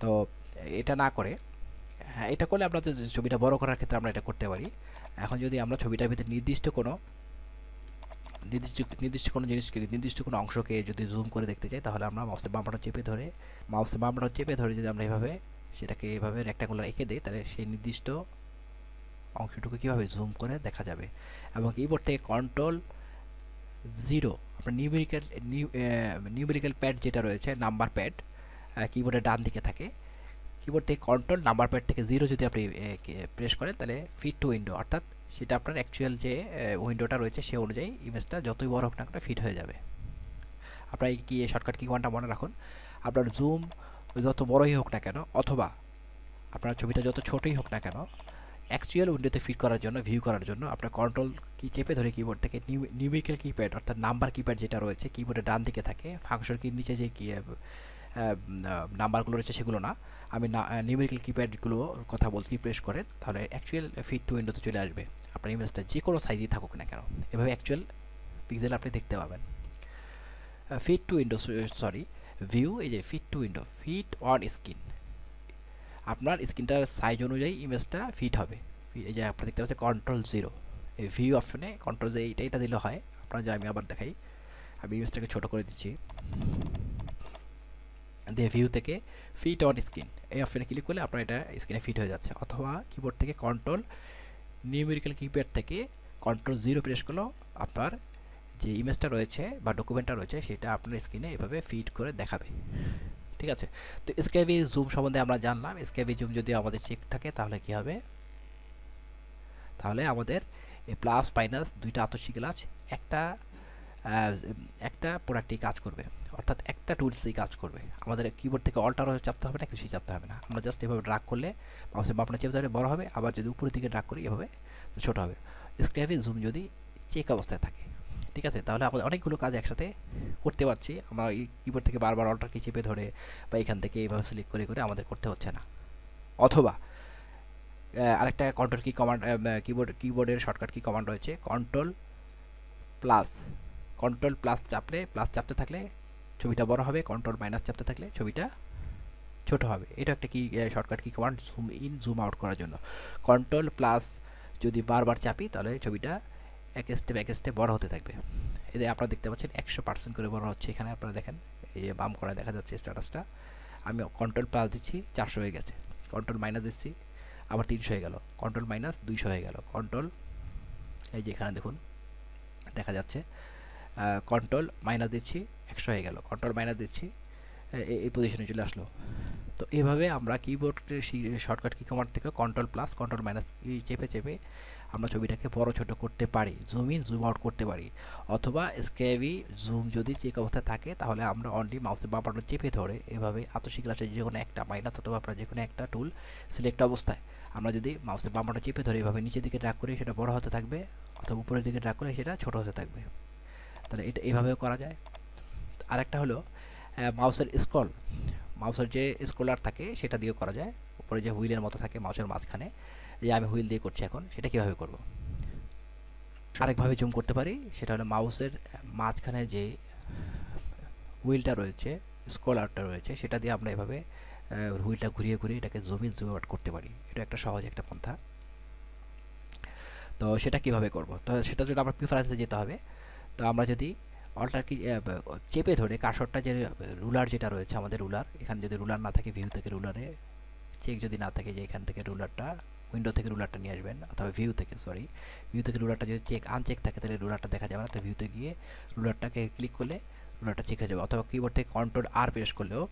তো এটা না করে হ্যাঁ এটা করলে আমরা ছবিটা বড় করার ক্ষেত্রে আমরা এটা করতে পারি। এখন যদি আমরা ছবিটার ভিতরে নির্দিষ্ট কোনো, নির্দিষ্ট নির্দিষ্ট কোনো জিনিসকে, নির্দিষ্ট কোনো অংশকে যদি জুম করে দেখতে চাই, তাহলে আমরা মাউসের বামটা চেপে ধরে মাউসের বামটা চেপে ধরে যদি আমরা এভাবে, সেটাকে এভাবে রেক্টাঙ্গুলার এঁকে দিই, তাহলে সেই নির্দিষ্ট অংশটুকু কীভাবে জুম করে দেখা যাবে? এবং কিবোর্ড থেকে কন্ট্রোল জিরো আপনার নিউমেরিক্যাল নিউমেরিক্যাল প্যাড যেটা রয়েছে নাম্বার প্যাড কিবোর্ডের ডান দিকে থাকে। কিবোর্ড থেকে কন্ট্রোল নাম্বার প্যাড থেকে জিরো যদি আপনি প্রেস করেন, তাহলে ফিট টু উইন্ডো অর্থাৎ সেটা আপনার অ্যাকচুয়াল যে উইন্ডোটা রয়েছে, সে অনুযায়ী ইমেজটা যতই বড় হোক না কেন ফিট হয়ে যাবে। আপনার কি শর্টকাট কি কোনটা মনে রাখুন। আপনার জুম যত বড়ই হোক না কেন, অথবা আপনার ছবিটা যত ছোটই হোক না কেন অ্যাকচুয়াল উইন্ডোতে ফিট করার জন্য ভিউ করার জন্য আপনার কন্ট্রোল কি চেপে ধরে কিবোর্ড থেকে নিউমেরিক্যাল কিপ্যাড অর্থাৎ নাম্বার কিপ্যাড যেটা রয়েছে কিবোর্ডের ডান দিকে থাকে ফাংশন কি নিচে যে কি নাম্বারগুলো রয়েছে সেগুলো না। আমি না নিউমেরিক্যাল কিপ্যাডগুলো কথা বলছি প্রেস করেন, তাহলে অ্যাকচুয়াল ফিট টু উইন্ডোতে চলে আসবে। আপনার ইমেজটা যে কোনো সাইজই থাকুক না কেন। এভাবে অ্যাকচুয়াল পিক্সেল আপনি দেখতে পাবেন। Fit to window sorry view এই যে fit to window fit on screen আপনার স্ক্রিনটার সাইজ অনুযায়ী ইমেজটা ফিট হবে। এই যে আপনার দেখতে পাচ্ছেন কন্ট্রোল জিরো এই ভিউ অপশনে কন্ট্রোল যে এইটা এটা দিলে হয়। আপনার যে আমি আবার দেখাই। আমি ইমেজটাকে ছোট করে দিচ্ছি। দিয়ে ভিউ থেকে ফিট অন স্ক্রিন এই অপশানে ক্লিক করলে আপনার এটা স্ক্রিনে ফিট হয়ে যাচ্ছে। অথবা কিবোর্ড থেকে কন্ট্রোল নিউমেরিক্যাল কিপ্যাড থেকে কন্ট্রোল জিরো প্রেস করলেও আপনার যে ইমেজটা রয়েছে বা ডকুমেন্টটা রয়েছে, সেটা আপনার স্ক্রিনে এভাবে ফিট করে দেখাবে। ঠিক আছে? তো স্কেবি জুম সম্বন্ধে আমরা জানলাম। স্কেবি জুম যদি আমাদের চেক থাকে, তাহলে কি হবে? তাহলে আমাদের প্লাস মাইনাস দুইটা আতসী গ্লাস একটা একটা প্রোডাক্টই কাজ করবে। অর্থাৎ একটা টুলসই কাজ করবে। আমাদের কিবোর্ড থেকে অল্টারও চাপতে হবে না, কিছুই চাপতে হবে না। আমরা জাস্ট এভাবে ড্রাগ করলে মাউসের বাপনা চেপে ধরে বড় হবে, আবার যদি উপরের দিকে ড্রাগ করি, এভাবে ছোট হবে। স্ক্র্যাপে জুম যদি চেক অবস্থায় থাকে ঠিক আছে? তাহলে আমাদের অনেকগুলো কাজ একসাথে করতে পারছি। আমরা কিবোর্ড থেকে বারবার অল্টার কি চেপে ধরে বা এখান থেকে এইভাবে সিলেক্ট করে করে আমাদের করতে হচ্ছে না। অথবা আরেকটা কন্ট্রোল কি কমান্ড কিবোর্ড কিবোর্ডের শর্টকাট কি কমান্ড রয়েছে। কন্ট্রোল প্লাস কন্ট্রোল প্লাস চাপলে প্লাস চাপতে থাকলে ছবিটা বড় হবে কন্ট্রোল মাইনাস চাপতে থাকলে ছবিটা ছোট হবে। এটা একটা কি shortcut key command zoom in zoom out করার জন্য। কন্ট্রোল প্লাস যদি বারবার চাপি, তাহলে ছবিটা এক স্টেপ এক স্টেপ বড় হতে থাকবে। এতে আপনারা দেখতে পাচ্ছেন, একশো পার্সেন্ট করে বড় হচ্ছে এখানে, আপনারা দেখেন, এই যে বাম করা দেখা যাচ্ছে স্ট্যাটাসটা আমি কন্ট্রোল প্লাস দিচ্ছি, চারশো হয়ে গেছে। কন্ট্রোল মাইনাস দিচ্ছি, আবার তিনশো হয়ে গেল। কন্ট্রোল মাইনাস দুইশো হয়ে গেল। কন্ট্রোল এই যে এখানে দেখুন, দেখা যাচ্ছে কন্ট্রোল মাইনাস দিচ্ছি, একশো হয়ে গেল। কন্ট্রোল মাইনাস দিচ্ছি এই পজিশনে চলে আসলো। তো এভাবে আমরা কিবোর্ডের শর্টকাট কি কমান্ড থেকে কন্ট্রোল প্লাস কন্ট্রোল মাইনাস চেপে চেপে আমরা ছবিটাকে বড় ছোট করতে পারি জুম ইন জুম আউট করতে পারি। অথবা স্কেভি জুম যদি চেক অবস্থায় থাকে, তাহলে আমরা অনলি মাউসের বাপাটা চেপে ধরে এভাবে আতসিক আছে যে কোনো একটা মাইনাস অথবা আপনার যে কোনো একটা টুল সিলেক্ট অবস্থায়। আমরা যদি মাউসের বাপাটা চেপে ধরে এভাবে নিচের দিকে ড্রাগ করি সেটা বড় হতে থাকবে অথবা উপরের দিকে ড্রাগ করে সেটা ছোট হতে থাকবে। তাহলে এটা এইভাবেও করা যায়। আরেকটা হলো মাউসের স্ক্রল মাউসের যে স্ক্রলার থাকে, সেটা দিয়েও করা যায়। উপরে যে হুইলের মতো থাকে মাউসের মাঝখানে। যে আমি হুইল দিয়ে করছি এখন, সেটা কীভাবে করব? আরেকভাবে জুম করতে পারি, সেটা হলো মাউসের মাঝখানে যে হুইলটা রয়েছে, স্ক্রলারটা রয়েছে, সেটা দিয়ে আমরা এভাবে হুইলটা ঘুরিয়ে ঘুরিয়ে এটাকে জুম ইন জুম আউট করতে পারি। এটা একটা সহজ একটা পন্থা। তো সেটা কীভাবে করব? তো সেটা যদি আমরা প্রিফারেন্সে যেতে হবে। তো আমরা যদি অল্টার কি চেপে ধরে কাশরটা যে রুলার যেটা রয়েছে, আমাদের রুলার, এখানে যদি রুলার না থাকে ভিউ থেকে রুলারে চেক যদি না থাকে যে এখান থেকে রুলারটা উইন্ডো থেকে রুলারটা নিয়ে আসবেন, অথবা ভিউ থেকে সরি ভিউ থেকে রুলারটা যদি চেক আনচেক থাকে, তাহলে রুলারটা দেখা যাবে না, তো ভিউতে গিয়ে রুলারটাকে ক্লিক করলে রুলারটা চেক হয়ে যাবে, অথবা কিবোর্ড থেকে কন্ট্রোল আর প্রেস করলেও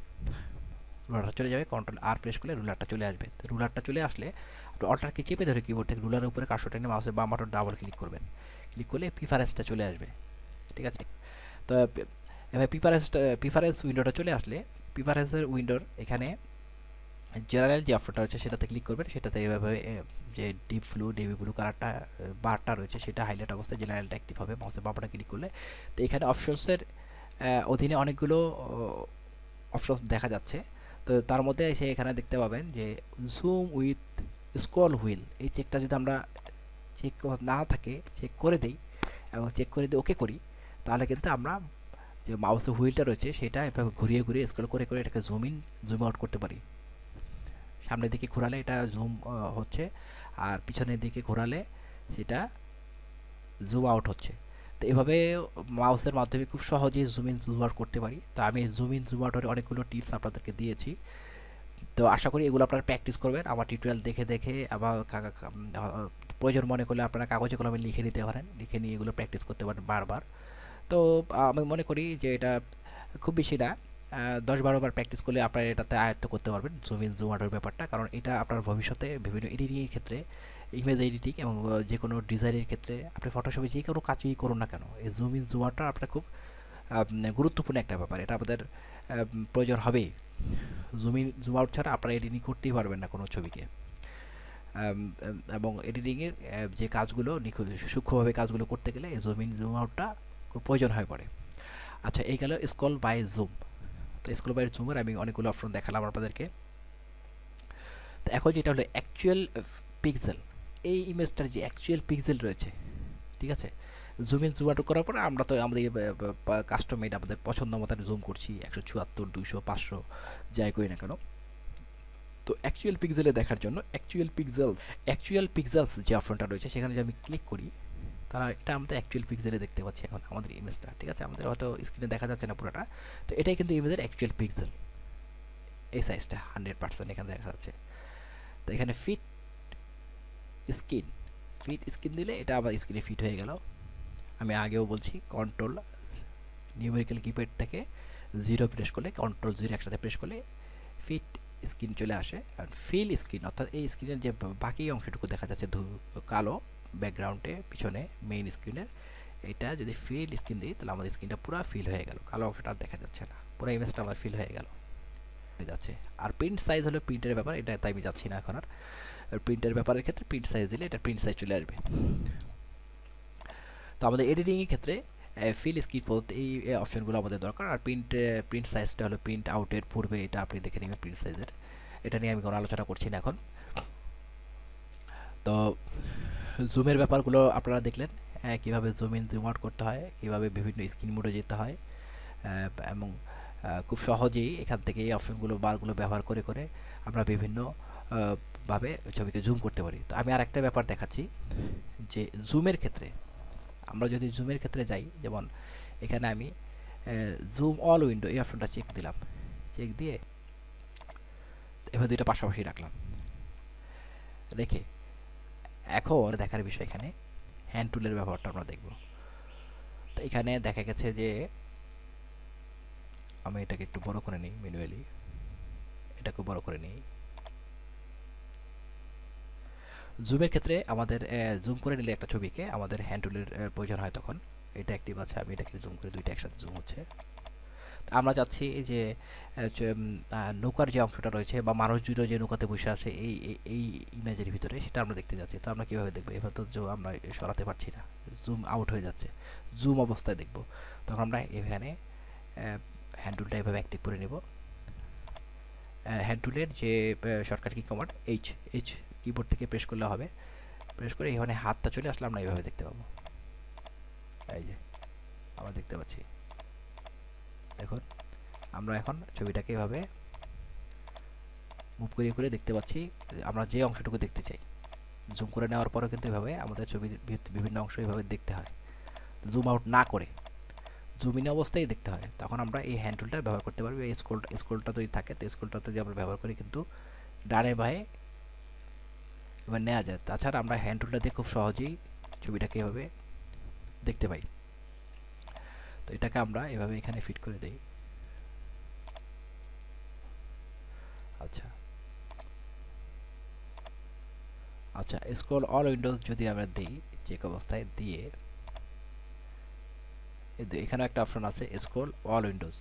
রুলারটা চলে যাবে কন্ট্রোল আর প্রেস করলে রুলারটা চলে আসবে। তো রুলারটা চলে আসলে আপনি অল্টারকে চেপে ধরে কিবোর্ড থেকে রুলারের উপরে কাশোটা নিয়ে মাউসের বাম বাটন ডাবল ক্লিক করবেন। ক্লিক করলে প্রিফারেন্সটা চলে আসবে, ঠিক আছে? তো এবার প্রিফারেন্সটা প্রিফারেন্স উইন্ডোটা চলে আসলে প্রিফারেন্সের উইন্ডোর এখানে জেনারেল যে অপশনটা রয়েছে সেটাতে ক্লিক করবেন। সেটাতে এভাবে যে ডিপ ব্লু নেভি ব্লু কালারটা বারটা রয়েছে সেটা হাইলাইট অবস্থায় জেনারেলটা অ্যাক্টিভ হবে। মাউসের বাবাটা ক্লিক করলে তো এখানে অপশনসের অধীনে অনেকগুলো অপশন দেখা যাচ্ছে। তো তার মধ্যে সে এখানে দেখতে পাবেন যে জুম উইথ স্ক্রল হুইল এই চেকটা যদি আমরা চেক না থাকে চেক করে দিই এবং চেক করে দিয়ে ওকে করি, তাহলে কিন্তু আমরা যে মাউসের হুইলটা রয়েছে সেটা এভাবে ঘুরিয়ে ঘুরিয়ে স্ক্রল করে করে এটাকে জুম ইন জুম আউট করতে পারি। সামনের দিকে ঘোরালে এটা জুম হচ্ছে। আর পিছনের দিকে ঘোরালে সেটা জুম আউট হচ্ছে। তো এভাবে মাউসের মাধ্যমে খুব সহজেই জুম ইন জুম আউট করতে পারি। তো আমি জুম ইন জুম আউটের অনেকগুলো টিপস আপনাদেরকে দিয়েছি। তো আশা করি এগুলো আপনারা প্র্যাকটিস করবেন। আমার টিউটোরিয়াল দেখে দেখে আবার প্রয়োজন মনে করলে আপনারা কাগজে কলমে লিখে নিতে পারেন। লিখে নিয়ে এগুলো প্র্যাকটিস করতে পারেন বারবার। তো আমি মনে করি যে এটা খুব বেশি না। দশ বারো বার প্র্যাকটিস করলে আপনারা এটাতে আয়ত্ত করতে পারবেন। জুম ইন জুম আউটের ব্যাপারটা। কারণ এটা আপনার ভবিষ্যতে বিভিন্ন এডিটিংয়ের ক্ষেত্রে ইমেজ এডিটিং এবং যে কোনো ডিজাইনের ক্ষেত্রে আপনি ফটোশপে যে কোনো কাজই করুন না কেন, এই জুম ইন জুম আউটটা আপনার খুব গুরুত্বপূর্ণ একটা ব্যাপার। এটা আমাদের প্রয়োজন হবেই। জুম ইন জুম আউট ছাড়া আপনারা এডিটিং করতেই পারবেন না কোনো ছবিকে। এবং এডিটিংয়ের যে কাজগুলো নিখুঁত, সূক্ষ্মভাবে কাজগুলো করতে গেলে এই জুম ইন জুম আউটটা খুব প্রয়োজন হয়ে পড়ে। আচ্ছা এই গেল scroll by zoom scroll by জুমের আমি অনেকগুলো অপশন দেখালাম আপনাদেরকে। তো এখন যেটা হলো অ্যাকচুয়াল পিক্সেল এই ইমেজটার যে অ্যাকচুয়াল পিক্সেল রয়েছে, ঠিক আছে? জুম ইন জুম আউট করার পরে আমরা তো আমাদের কাস্টমেড আমাদের পছন্দ মতো জুম করছি, একশো চুয়াত্তর দুশো পাঁচশো, যাই করি না কেন। তো অ্যাকচুয়াল পিক্সেলে দেখার জন্য অ্যাকচুয়াল পিক্সেলস অ্যাকচুয়াল পিক্সেলস যে অপশনটা রয়েছে, সেখানে যদি আমি ক্লিক করি তারা এটা আমাদের অ্যাকচুয়াল পিক্সেলে দেখতে পাচ্ছি এখন, আমাদের ইমেজটা ঠিক আছে? আমাদের হয়তো স্ক্রিনে দেখা যাচ্ছে না পুরোটা। তো এটাই কিন্তু ইমেজের অ্যাকচুয়াল পিক্সেল এই সাইজটা হান্ড্রেড পার্সেন্ট এখানে দেখা যাচ্ছে। তো এখানে ফিট স্কিন ফিট স্কিন দিলে এটা আবার স্ক্রিনে ফিট হয়ে গেল। আমি আগেও বলছি কন্ট্রোল নিউমেরিক্যাল কিপ্যাড থেকে জিরো প্রেস করলে কন্ট্রোল জিরো একসাথে প্রেস করলে ফিট স্ক্রিন চলে আসে। আর ফিল স্ক্রিন অর্থাৎ এই স্ক্রিনের যে বাকি অংশটুকু দেখা যাচ্ছে ধু কালো ব্যাকগ্রাউন্ডে, পিছনে মেইন স্ক্রিনের এটা যদি ফিল স্ক্রিন দিই, তাহলে আমাদের স্ক্রিনটা পুরো ফিল হয়ে গেল। কালো অংশটা দেখা যাচ্ছে না। পুরো ইমেজটা আমার ফিল হয়ে গেল। যাচ্ছে। আর প্রিন্ট সাইজ হলো প্রিন্টের ব্যাপার, এটা তাই আমি যাচ্ছি না এখন আর। প্রিন্টের ব্যাপারের ক্ষেত্রে প্রিন্ট সাইজ দিলে এটা প্রিন্ট সাইজ চলে আসবে। তো আমাদের এডিটিংয়ের ক্ষেত্রে ফিল স্ক্রিন পদ্ধতি, এই অপশনগুলো আমাদের দরকার। আর প্রিন্ট প্রিন্ট সাইজটা হলো প্রিন্ট আউটের পূর্বে, এটা আপনি দেখে নেবেন প্রিন্ট সাইজের এটা নিয়ে আমি কোনো আলোচনা করছি না এখন। তো জুমের ব্যাপারগুলো আপনারা দেখলেন কীভাবে জুম ইন জুম আউট করতে হয়, কীভাবে বিভিন্ন স্ক্রিন মোডে যেতে হয় এবং খুব সহজেই এখান থেকে এই অপশনগুলো বারগুলো ব্যবহার করে করে আমরা বিভিন্ন ভাবে ছবিকে জুম করতে পারি। তো আমি আর একটা ব্যাপার দেখাচ্ছি যে জুমের ক্ষেত্রে, আমরা যদি জুমের ক্ষেত্রে যাই, যেমন এখানে আমি জুম অল উইন্ডো এই অপশনটা চেক দিলাম। চেক দিয়ে, এবার দুইটা পাশাপাশি রাখলাম। রেখে এখন দেখার বিষয় এখানে হ্যান্ড টুলের ব্যবহারটা আমরা দেখব। তো এখানে দেখা গেছে যে আমি এটাকে একটু বড় করে নিই ম্যানুয়ালি এটাকে বড় করে নিই। জুমের ক্ষেত্রে আমাদের জুম করে নিলে একটা ছবিকে আমাদের হ্যান্ড টুলের প্রয়োজন হয় তখন। এটা অ্যাক্টিভ আছে, আমি এটাকে জুম করে দুইটা একসাথে জুম হচ্ছে। আমরা চাচ্ছি যে নৌকার যে অংশটা রয়েছে বা মানুষ দুটো যে নৌকাতে বসে আছে, এই এই ইমেজের ভিতরে সেটা আমরা দেখতে যাচ্ছি। তো আমরা কীভাবে দেখব? এবার তো আমরা সরাতে পারছি না। জুম আউট হয়ে যাচ্ছে। জুম অবস্থায় দেখব। তখন আমরা এখানে হ্যান্ডুলটা এভাবে অ্যাক্টিভ করে নেব। হ্যান্ডুলের যে shortcut key command, H H keyboard থেকে প্রেস করলে হবে। প্রেস করে এখানে হাতটা চলে আসলে আমরা এইভাবে দেখতে পাবো। এই যে, আমরা দেখতে পাচ্ছি। দেখুন, আমরা এখন ছবিটাকে এভাবে মুভ করে করে দেখতে পাচ্ছি, আমরা যে অংশটুকু দেখতে চাই। জুম করে নেওয়ার পরেও কিন্তু এভাবে আমাদের ছবির বিভিন্ন অংশ এভাবে দেখতে হয়। জুম আউট না করে জুম ইন অবস্থায় দেখতে হয়। তখন আমরা এই হ্যান্ড টুলটা ব্যবহার করতে পারব। এই স্কুল স্কুলটা যদি থাকে, তো স্কুলটা যদি আমরা ব্যবহার করি কিন্তু ডানে বায়ে এবার নেওয়া যায়। তাছাড়া আমরা হ্যান্ড টুলটা দিয়ে খুব সহজেই ছবিটাকে এভাবে দেখতে পাই। তো এটাকে আমরা এভাবে এখানে ফিট করে দেই। আচ্ছা। আচ্ছা স্ক্রল অল উইন্ডোজ যদি আমরা দিই চেক অবস্থায় দিয়ে এখানে একটা অপশন আছে স্ক্রল অল উইন্ডোজ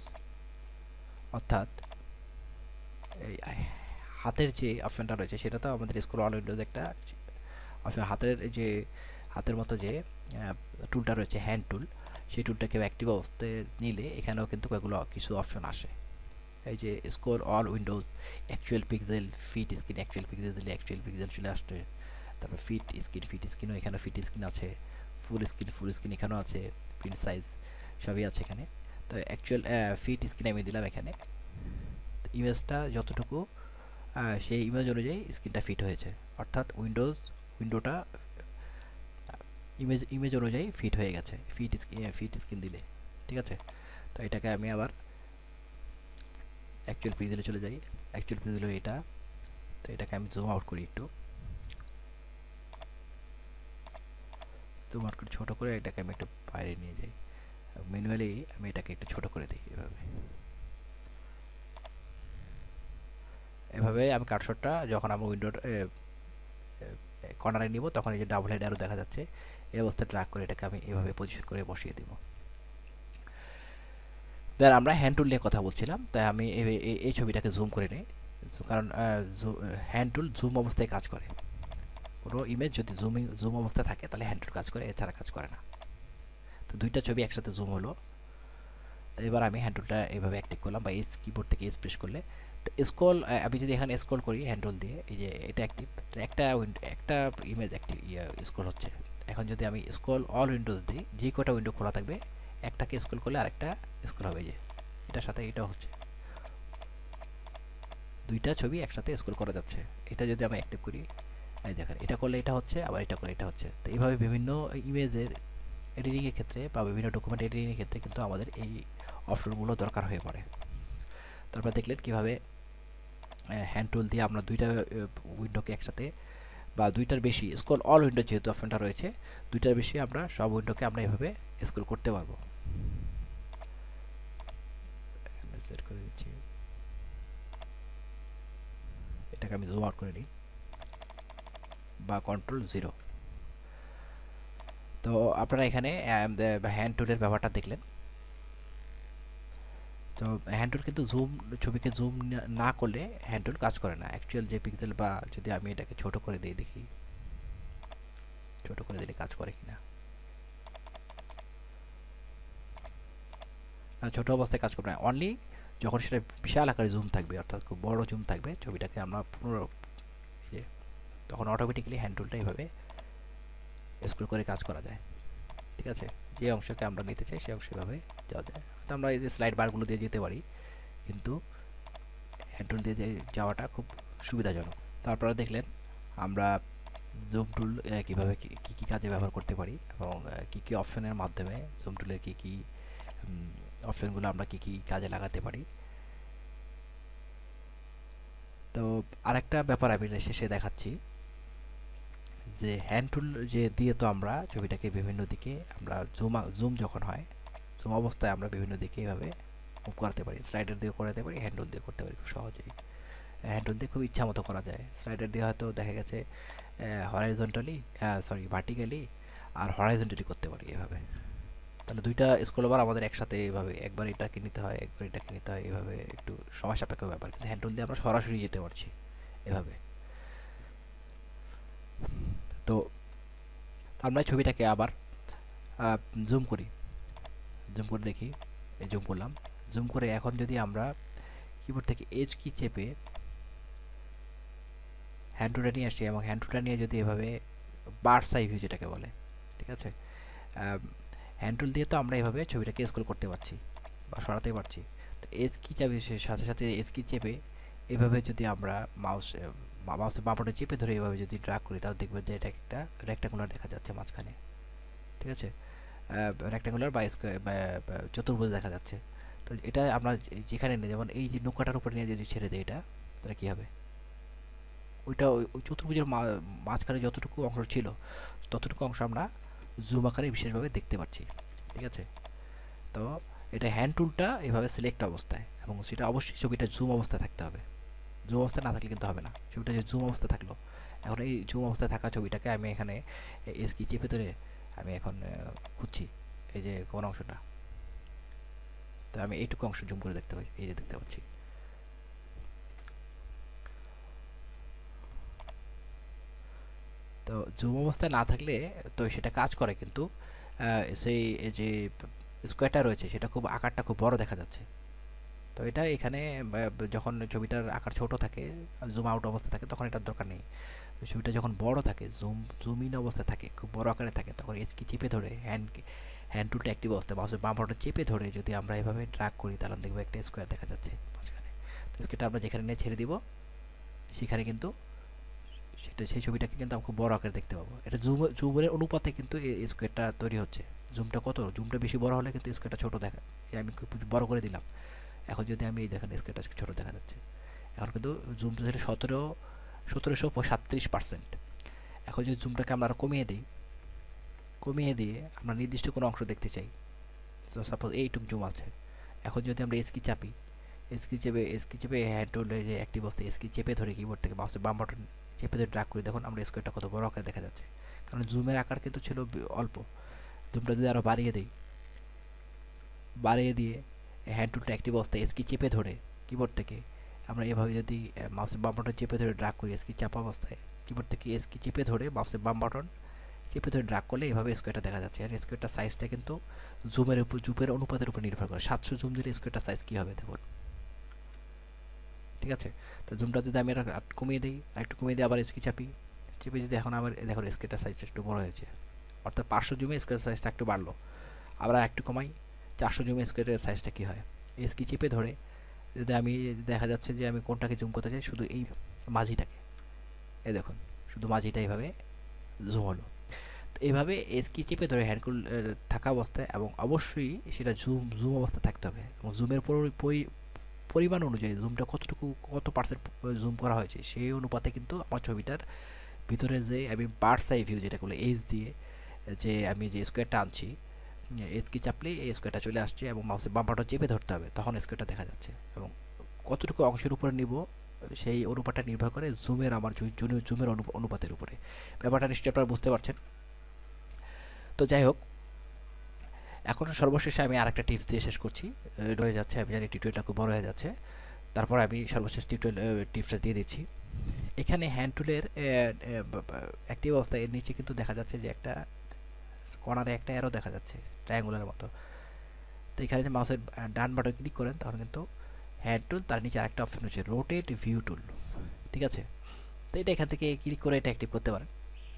অর্থাৎ এই হাতের যে অপশনটা রয়েছে, সেটা তো আমাদের স্ক্রল অল উইন্ডোজ একটা হাতের যে, হাতের মতো যে টুলটা রয়েছে হ্যান্ড টুল সেই টুলটাকে অ্যাক্টিভ অবস্থায় নিলে এখানেও কিন্তু কয়েকগুলো কিছু অপশন আসে। এই যে scroll all windows actual pixel fit screen actual pixel দিলে অ্যাকচুয়াল পিক্সেল চলে আসছে। তারপর ফিট স্ক্রিন ফিট স্ক্রিনও এখানে ফিট স্ক্রিন আছে। ফুল স্ক্রিন ফুল স্ক্রিন এখানেও আছে প্রিন্ট সাইজ সবই আছে এখানে। তো অ্যাকচুয়াল ফিট স্ক্রিন আমি দিলাম এখানে। ইমেজটা যতটুকু সেই ইমেজ অনুযায়ী স্ক্রিনটা ফিট হয়েছে। অর্থাৎ উইন্ডোজ উইন্ডোটা ইমেজ ইমেজ অনুযায়ী ফিট হয়ে গেছে। ফিট ফিট স্ক্রিন দিলে। ঠিক আছে? তো এটাকে আমি আবার অ্যাকচুয়াল পিক্সেলে চলে যাই। অ্যাকচুয়াল পিক্সেল এটা। তো এটাকে আমি জুম আউট করি একটু। জুম আউট করে ছোটো করে এটাকে আমি একটু বাইরে নিয়ে যাই। ম্যানুয়ালি আমি এটাকে একটু ছোট করে দিই এভাবে। এভাবে আমি কাটশটটা যখন আমি উইন্ডোর কর্নারে নিব, তখন এই যে ডাবল হেড আরও দেখা যাচ্ছে। এই অবস্থায় ট্র্যাক করে এটাকে আমি এভাবে পজিশন করে বসিয়ে দিব। দেন আমরা হ্যান্ড টুল নিয়ে কথা বলছিলাম, তাই আমি এই ছবিটাকে জুম করে নিই। কারণ হ্যান্ড টুল জুম অবস্থায় কাজ করে। কোনো ইমেজ যদি জুমিং জুম অবস্থায় থাকে, তাহলে হ্যান্ড টুল কাজ করে, এছাড়া কাজ করে না। তো দুইটা ছবি একসাথে জুম হলো। তো এবার আমি হ্যান্ড টুলটা এভাবে অ্যাক্টিভ করলাম বা এস কিবোর্ড থেকে এস প্রেস করলে। তো স্ক্রল আমি যদি এখানে স্ক্রল করি হ্যান্ডল দিয়ে, এই যে এটা অ্যাক্টিভ একটা একটা ইমেজ অ্যাক্টিভ ইয়ে স্ক্রল হচ্ছে। এখন যদি আমি স্ক্রল অল উইন্ডোজ দিই, যে কটা উইন্ডো খোলা থাকবে, একটাকে স্ক্রল করলে আরেকটা স্ক্রল হবে যে। এটার সাথে এটা হচ্ছে। দুইটা ছবি একসাথে স্ক্রল করা যাচ্ছে। এটা যদি আমি অ্যাক্টিভ করি, এই দেখেন, এটা করলে এটা হচ্ছে, আবার এটা করলে এটা হচ্ছে। তো এইভাবে বিভিন্ন ইমেজের এডিটিংয়ের ক্ষেত্রে বা বিভিন্ন ডকুমেন্ট এডিটিংয়ের ক্ষেত্রে কিন্তু আমাদের এই অপশনগুলো দরকার হয়ে পড়ে। তারপর দেখলেন কীভাবে হ্যান্ড টুল দিয়ে আমরা দুইটা উইন্ডোকে একসাথে বা দুইটার বেশি স্ক্রল অল উইন্ডো যেহেতু অপশনটা রয়েছে, দুইটার বেশি আমরা সব উইন্ডোকে আমরা এভাবে স্ক্রল করতে পারব। এটাকে আমি জুম আউট করে নিই। বা কন্ট্রোল জিরো তো আপনারা এখানে হ্যান্ড টুলের ব্যাপারটা দেখলেন। তো হ্যান্ড টুল কিন্তু জুম ছবিকে জুম না করলে হ্যান্ড টুল কাজ করে না। অ্যাকচুয়াল যে পিক্সেল বা যদি আমি এটাকে ছোট করে দিই দেখি, ছোট করে দিলে কাজ করে কিনা। ছোট অবস্থায় কাজ করবে না। অনলি যখন সেটা বিশাল আকারে জুম থাকবে, অর্থাৎ খুব বড় জুম থাকবে, ছবিটাকে আমরা পুরো যে, তখন অটোমেটিক্যালি হ্যান্ড টুলটা এইভাবে স্ক্রল করে কাজ করা যায়। ঠিক আছে? যে অংশকে আমরা নিতে চাই সেই অংশ এভাবে যাওয়া যায়। তো আমরা এই যে স্লাইড বারগুলো দিয়ে যেতে পারি। কিন্তু হ্যান্ড টুল দিয়ে যাওয়াটা খুব সুবিধাজনক। তারপরে দেখলেন আমরা জুম টুল কীভাবে কী কী কাজে ব্যবহার করতে পারি এবং কী কী অপশনের মাধ্যমে জুম টুলের কী কী অপশনগুলো আমরা কী কী কাজে লাগাতে পারি। তো আরেকটা ব্যাপার আমি শেষে দেখাচ্ছি যে হ্যান্ড টুল যে দিয়ে তো আমরা ছবিটাকে বিভিন্ন দিকে আমরা জুম জুম যখন হয় জুম অবস্থায় আমরা বিভিন্ন দিকে এভাবে মুভ করাতে পারি। স্লাইডার দিয়ে করাতে পারি হ্যান্ডল দিয়ে করতে পারি খুব সহজেই। হ্যান্ডল দিয়ে খুব ইচ্ছা মতো করা যায়। স্লাইডার দিয়ে হয়তো দেখা গেছে হরাইজন্টালি সরি ভার্টিক্যালি আর হরাইজন্টালি করতে পারি এভাবে। তাহলে দুইটা স্ক্রোলবার আমাদের একসাথে এইভাবে একবার এটাকে নিতে হয়, একবার এটাকে নিতে হয়, এভাবে একটু সময় সাপেক্ষ ব্যাপার। কিন্তু হ্যান্ডল দিয়ে আমরা সরাসরি যেতে পারছি এভাবে। তো আমরা ছবিটাকে আবার জুম করি। জুম করে দেখি জুম করলাম জুম করে এখন যদি আমরা কিবোর্ড থেকে এজ কি চেপে হ্যান্ড নিয়ে আসি, এবং হ্যান্ড নিয়ে যদি এভাবে বার সাই ভিউ যেটাকে বলে, ঠিক আছে? হ্যান্ড দিয়ে তো আমরা এভাবে ছবিটাকে স্ক্রল করতে পারছি বা সরাতে পারছি। তো এজ কি চাপে সাথে সাথে এজ কি চেপে এভাবে যদি আমরা মাউস মাউসের বাঁপাটা চেপে ধরে এভাবে যদি ড্রাগ করি, তাহলে দেখবেন যে এটা একটা রেক্টাঙ্গুলার দেখা যাচ্ছে মাঝখানে। ঠিক আছে? রেক্টাঙ্গুলার বা চতুর্ভুজ দেখা যাচ্ছে। তো এটা আমরা যেখানে নিই, যেমন এই যে নৌকাটার উপরে নিয়ে যদি ছেড়ে দিই এটা, তাহলে কী হবে? ওইটা ওই চতুর্ভুজের মাঝখানে যতটুকু অংশ ছিল, ততটুকু অংশ আমরা জুম আকারে বিশেষভাবে দেখতে পাচ্ছি। ঠিক আছে? তো এটা হ্যান্ড টুলটা এভাবে সিলেক্ট অবস্থায়, এবং সেটা অবশ্যই ছবিটা জুম অবস্থায় থাকতে হবে। জুম অবস্থায় না থাকলে কিন্তু হবে না। ছবিটা যে জুম অবস্থায় থাকল, এখন এই জুম অবস্থায় থাকা ছবিটাকে আমি এখানে এসকি চেপে ধরে আমি এখন খুঁজছি এই যে কোন অংশটা। তো আমি এইটুকু অংশ জুম করে দেখতে পাই এই যে দেখতে পাচ্ছি। তো জুম অবস্থায় না থাকলে তো সেটা কাজ করে কিন্তু সেই যে স্কোয়ারটা রয়েছে সেটা খুব আকারটা খুব বড় দেখা যাচ্ছে। তো এটা এখানে যখন ছবিটার আকার ছোট থাকে, জুম আউট অবস্থা থাকে, তখন এটার দরকার নেই। ছবিটা যখন বড় থাকে, জুম জুম ইন অবস্থায় থাকে, খুব বড় আকারে থাকে, তখন এসকি চেপে ধরে হ্যান্ড হ্যান্ড টুলটা অ্যাক্টিভ অবস্থায় মাউসের বাম বাটন চেপে ধরে যদি আমরা এভাবে ড্রাগ করি, তাহলে দেখব একটা স্কোয়ার দেখা যাচ্ছে মাঝখানে। তো স্কোয়ারটা আমরা যেখানে নিয়ে ছেড়ে দিব, সেখানে কিন্তু সেটা, সেই ছবিটাকে কিন্তু আমরা খুব বড় আকারে দেখতে পাবো। এটা জুম জুমের অনুপাতে কিন্তু এই স্কোয়ারটা তৈরি হচ্ছে। জুমটা কত? জুমটা বেশি বড় হলে কিন্তু স্কোয়ারটা ছোট দেখা আমি বড় করে দিলাম। এখন যদি আমি এই দেখেন স্কেলটা ছোটো দেখা যাচ্ছে। এখন কিন্তু জুম ছিল সতেরো সতেরোশো সাতত্রিশ পার্সেন্ট এখন যদি জুমটাকে আমরা আরও কমিয়ে দিই, কমিয়ে দিয়ে আমরা নির্দিষ্ট কোনো অংশ দেখতে চাই। সাপোজ এইটুক জুম আছে। এখন যদি আমরা এসকি চাপি এসকি চেপে এসকি চেপে হ্যান্ড যে একটি অবস্থা এসকি চেপে ধরে কিবোর্ড থেকে মাউসের বাম বাটন চেপে ধরে ড্রাগ করি দেখুন, আমরা স্কোয়ারটা কত বড় আকারে দেখা যাচ্ছে। কারণ জুমের আকার কিন্তু ছিল অল্প। জুমটা যদি আরও বাড়িয়ে দিই, বাড়িয়ে দিয়ে হ্যান্ড টুলটা অ্যাক্টিভ অবস্থায় এসকি চেপে ধরে কিবোর্ড থেকে আমরা এভাবে যদি মাউসের বাম বাটন চেপে ধরে ড্রাগ করি এসকি চাপা অবস্থায় কিবোর্ড থেকে এসকি চেপে ধরে মাউসের বাম বাটন চেপে ধরে ড্রাগ করলে এভাবে স্কোয়ারটা দেখা যাচ্ছে। আর স্কোয়ারটা সাইজটা কিন্তু জুমের উপর জুমের অনুপাতের উপর নির্ভর করে। সাতশো জুম দিলে স্কোয়ারটা সাইজ কী হবে দেখুন। ঠিক আছে? তো জুমটা যদি আমি কমিয়ে দিই আর একটু কমিয়ে দিই আবার এসকি চাপি। চেপে যদি এখন আবার দেখো স্কোয়ারটা সাইজটা একটু বড় হয়েছে। অর্থাৎ পাঁচশো জুমে স্কোয়ার সাইজটা একটু বাড়লো। আবার একটু কমাই, চারশো জুম স্কোয়ারের সাইজটা কী হয়? এসকি চেপে ধরে যদি আমি দেখা যাচ্ছে যে আমি কোনটাকে জুম করতে চাই, শুধু এই মাঝিটাকে। এই দেখুন, শুধু মাঝিটা এইভাবে জুম হলো। তো এইভাবে এসকি চেপে ধরে হ্যান্ডকুল থাকা অবস্থায় এবং অবশ্যই সেটা জুম জুম অবস্থায় থাকতে হবে এবং জুমের পরিমাণ অনুযায়ী জুমটা কতটুকু, কত পার্সেন্ট জুম করা হয়েছে সেই অনুপাতে কিন্তু আমার ছবিটার ভিতরে যে আমি বার্ডস আই ভিউ যেটা করলে এইচ দিয়ে, যে আমি যে স্কোয়ারটা আনছি এস কি চাপলে এই স্কোয়ারটা চলে আসছে এবং মাউসের বাম্পারটা চেপে ধরতে হবে, তখন স্কোয়ারটা দেখা যাচ্ছে। এবং কতটুকু অংশের উপরে নিব, সেই অনুপাতটা নির্ভর করে জুমের আমার জুমের অনুপাতের উপরে। ব্যাপারটা নিশ্চয়ই আপনারা বুঝতে পারছেন। তো যাই হোক, এখন সর্বশেষে আমি আরেকটা টিপস দিয়ে শেষ করছি। হয়ে যাচ্ছে, আমি জানি টিউটোরিয়ালটা খুব বড় হয়ে যাচ্ছে। তারপর আমি সর্বশেষ টিউটোরিয়াল টিপসটা দিয়ে দিচ্ছি। এখানে হ্যান্ড টুলের অ্যাক্টিভ অবস্থায় এর নিচে কিন্তু দেখা যাচ্ছে যে একটা কর্নারে একটা অ্যারো দেখা যাচ্ছে ট্রায়াঙ্গুলার মতো। তো এখানে যে মাউসের ডান বাটন ক্লিক করেন তখন কিন্তু হ্যান্ড টুল তার নিচে আরেকটা অপশন হচ্ছে রোটেট ভিউ টুল ঠিক আছে? তো এটা এখান থেকে ক্লিক করে এটা অ্যাক্টিভ করতে পারেন।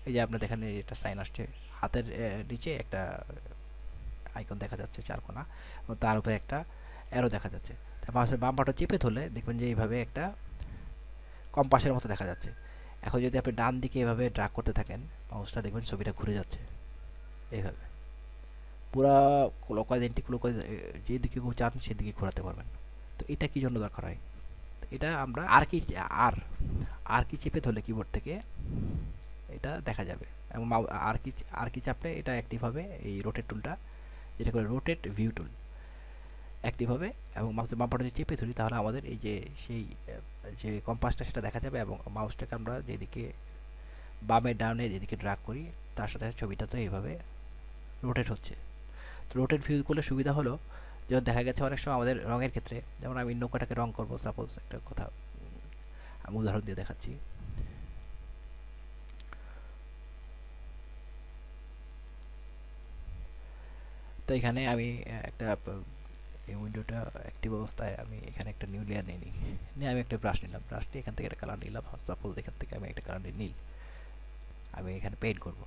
এই যে আপনার এখানে একটা সাইন আসছে, হাতের নিচে একটা আইকন দেখা যাচ্ছে চারকোনা এবং তার উপরে একটা অ্যারো দেখা যাচ্ছে। তা মাউসের বাম বাটন চেপে ধরলে দেখবেন যে এইভাবে একটা কম্পাসের মতো দেখা যাচ্ছে। এখন যদি আপনি ডান দিকে এভাবে ড্রাগ করতে থাকেন মাউসটা দেখবেন ছবিটা ঘুরে যাচ্ছে। এইভাবে পুরা ক্লোকওয়াইজ ক্লোকওয়াইজ যেদিকে চান সেদিকে ঘোরাতে পারবেন। তো এটা কী জন্য দরকার হয়? এটা আমরা আর কি, আর আর কি চেপে ধরলে কিবোর্ড থেকে, এটা দেখা যাবে। এবং আর কি আর কি চাপলে এটা অ্যাক্টিভ হবে এই রোটেট টুলটা যেটা করে রোটেট ভিউ টুল অ্যাক্টিভ হবে এবং মাউসের বাম্পারটা যদি চেপে ধরি তাহলে আমাদের এই যে সেই, যে কম্পাসটা সেটা দেখা যাবে এবং মাউসটাকে আমরা যেদিকে বামে ডাউনে যেদিকে ড্রাগ করি, তার সাথে ছবিটা তো এইভাবে রোটেট হচ্ছে। তো রোটেট ভিউ করলে সুবিধা হলো, যেমন দেখা গেছে অনেক সময় আমাদের রঙের ক্ষেত্রে, যেমন আমি নৌকাটাকে রং করব সাপোজ একটা কথা, আমি উদাহরণ দিয়ে দেখাচ্ছি। তো এখানে আমি একটা, এই উইন্ডোটা অ্যাক্টিভ অবস্থায় আমি এখানে একটা নিউ লেয়ার নিয়ে নিই। নিয়ে আমি একটা ব্রাশ নিলাম। ব্রাশ নিয়ে এখান থেকে একটা কালার নিলাম। সাপোজ এখান থেকে আমি একটা কালার নীল আমি এখানে পেইন্ট করব।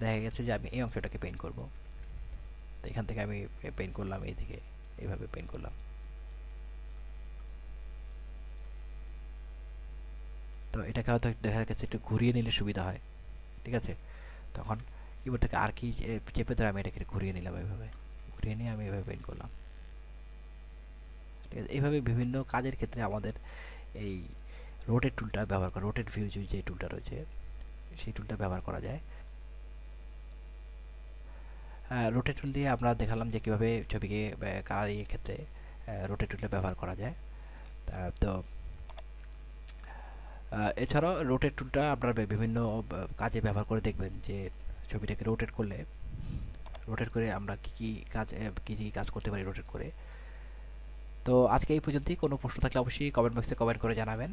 দেখা গেছে যে আমি এই অংশটাকে পেইন্ট করব। তো এখান থেকে আমি পেইন্ট করলাম এই দিকে এইভাবে পেইন্ট করলাম। তো এটাকে হয়তো দেখা গেছে, একটু ঘুরিয়ে নিলে সুবিধা হয়। ঠিক আছে? তখন কিবোর্ডটাকে আর কি চেপে ধরে আমি এটাকে ঘুরিয়ে নিলাম এইভাবে ঘুরিয়ে নিয়ে আমি এভাবে পেইন্ট করলাম। ঠিক আছে? এইভাবে বিভিন্ন কাজের ক্ষেত্রে আমাদের এই রোটেট টুলটা ব্যবহার করা রোটেট ভিউ যে টুলটা রয়েছে, সেই টুলটা ব্যবহার করা যায়। রোটেট টুল দিয়ে আমরা দেখালাম যে কীভাবে ছবিকে কালারিংয়ের ক্ষেত্রে রোটেট টুলটা ব্যবহার করা যায়। তো এছাড়াও রোটেট টুলটা আপনারা বিভিন্ন কাজে ব্যবহার করে দেখবেন যে ছবিটাকে রোটেট করলে রোটেট করে আমরা কী কী কাজ কী কী কাজ করতে পারি রোটেট করে। তো আজকে এই পর্যন্তই। কোনো প্রশ্ন থাকলে অবশ্যই কমেন্ট বক্সে কমেন্ট করে জানাবেন।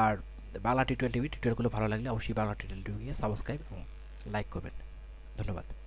আর বাংলা টি টোয়েন্টি টিউটোরিয়ালগুলো ভালো লাগলে অবশ্যই বাংলা টি টোয়েন্টি সাবস্ক্রাইব এবং লাইক করবেন। Donovan.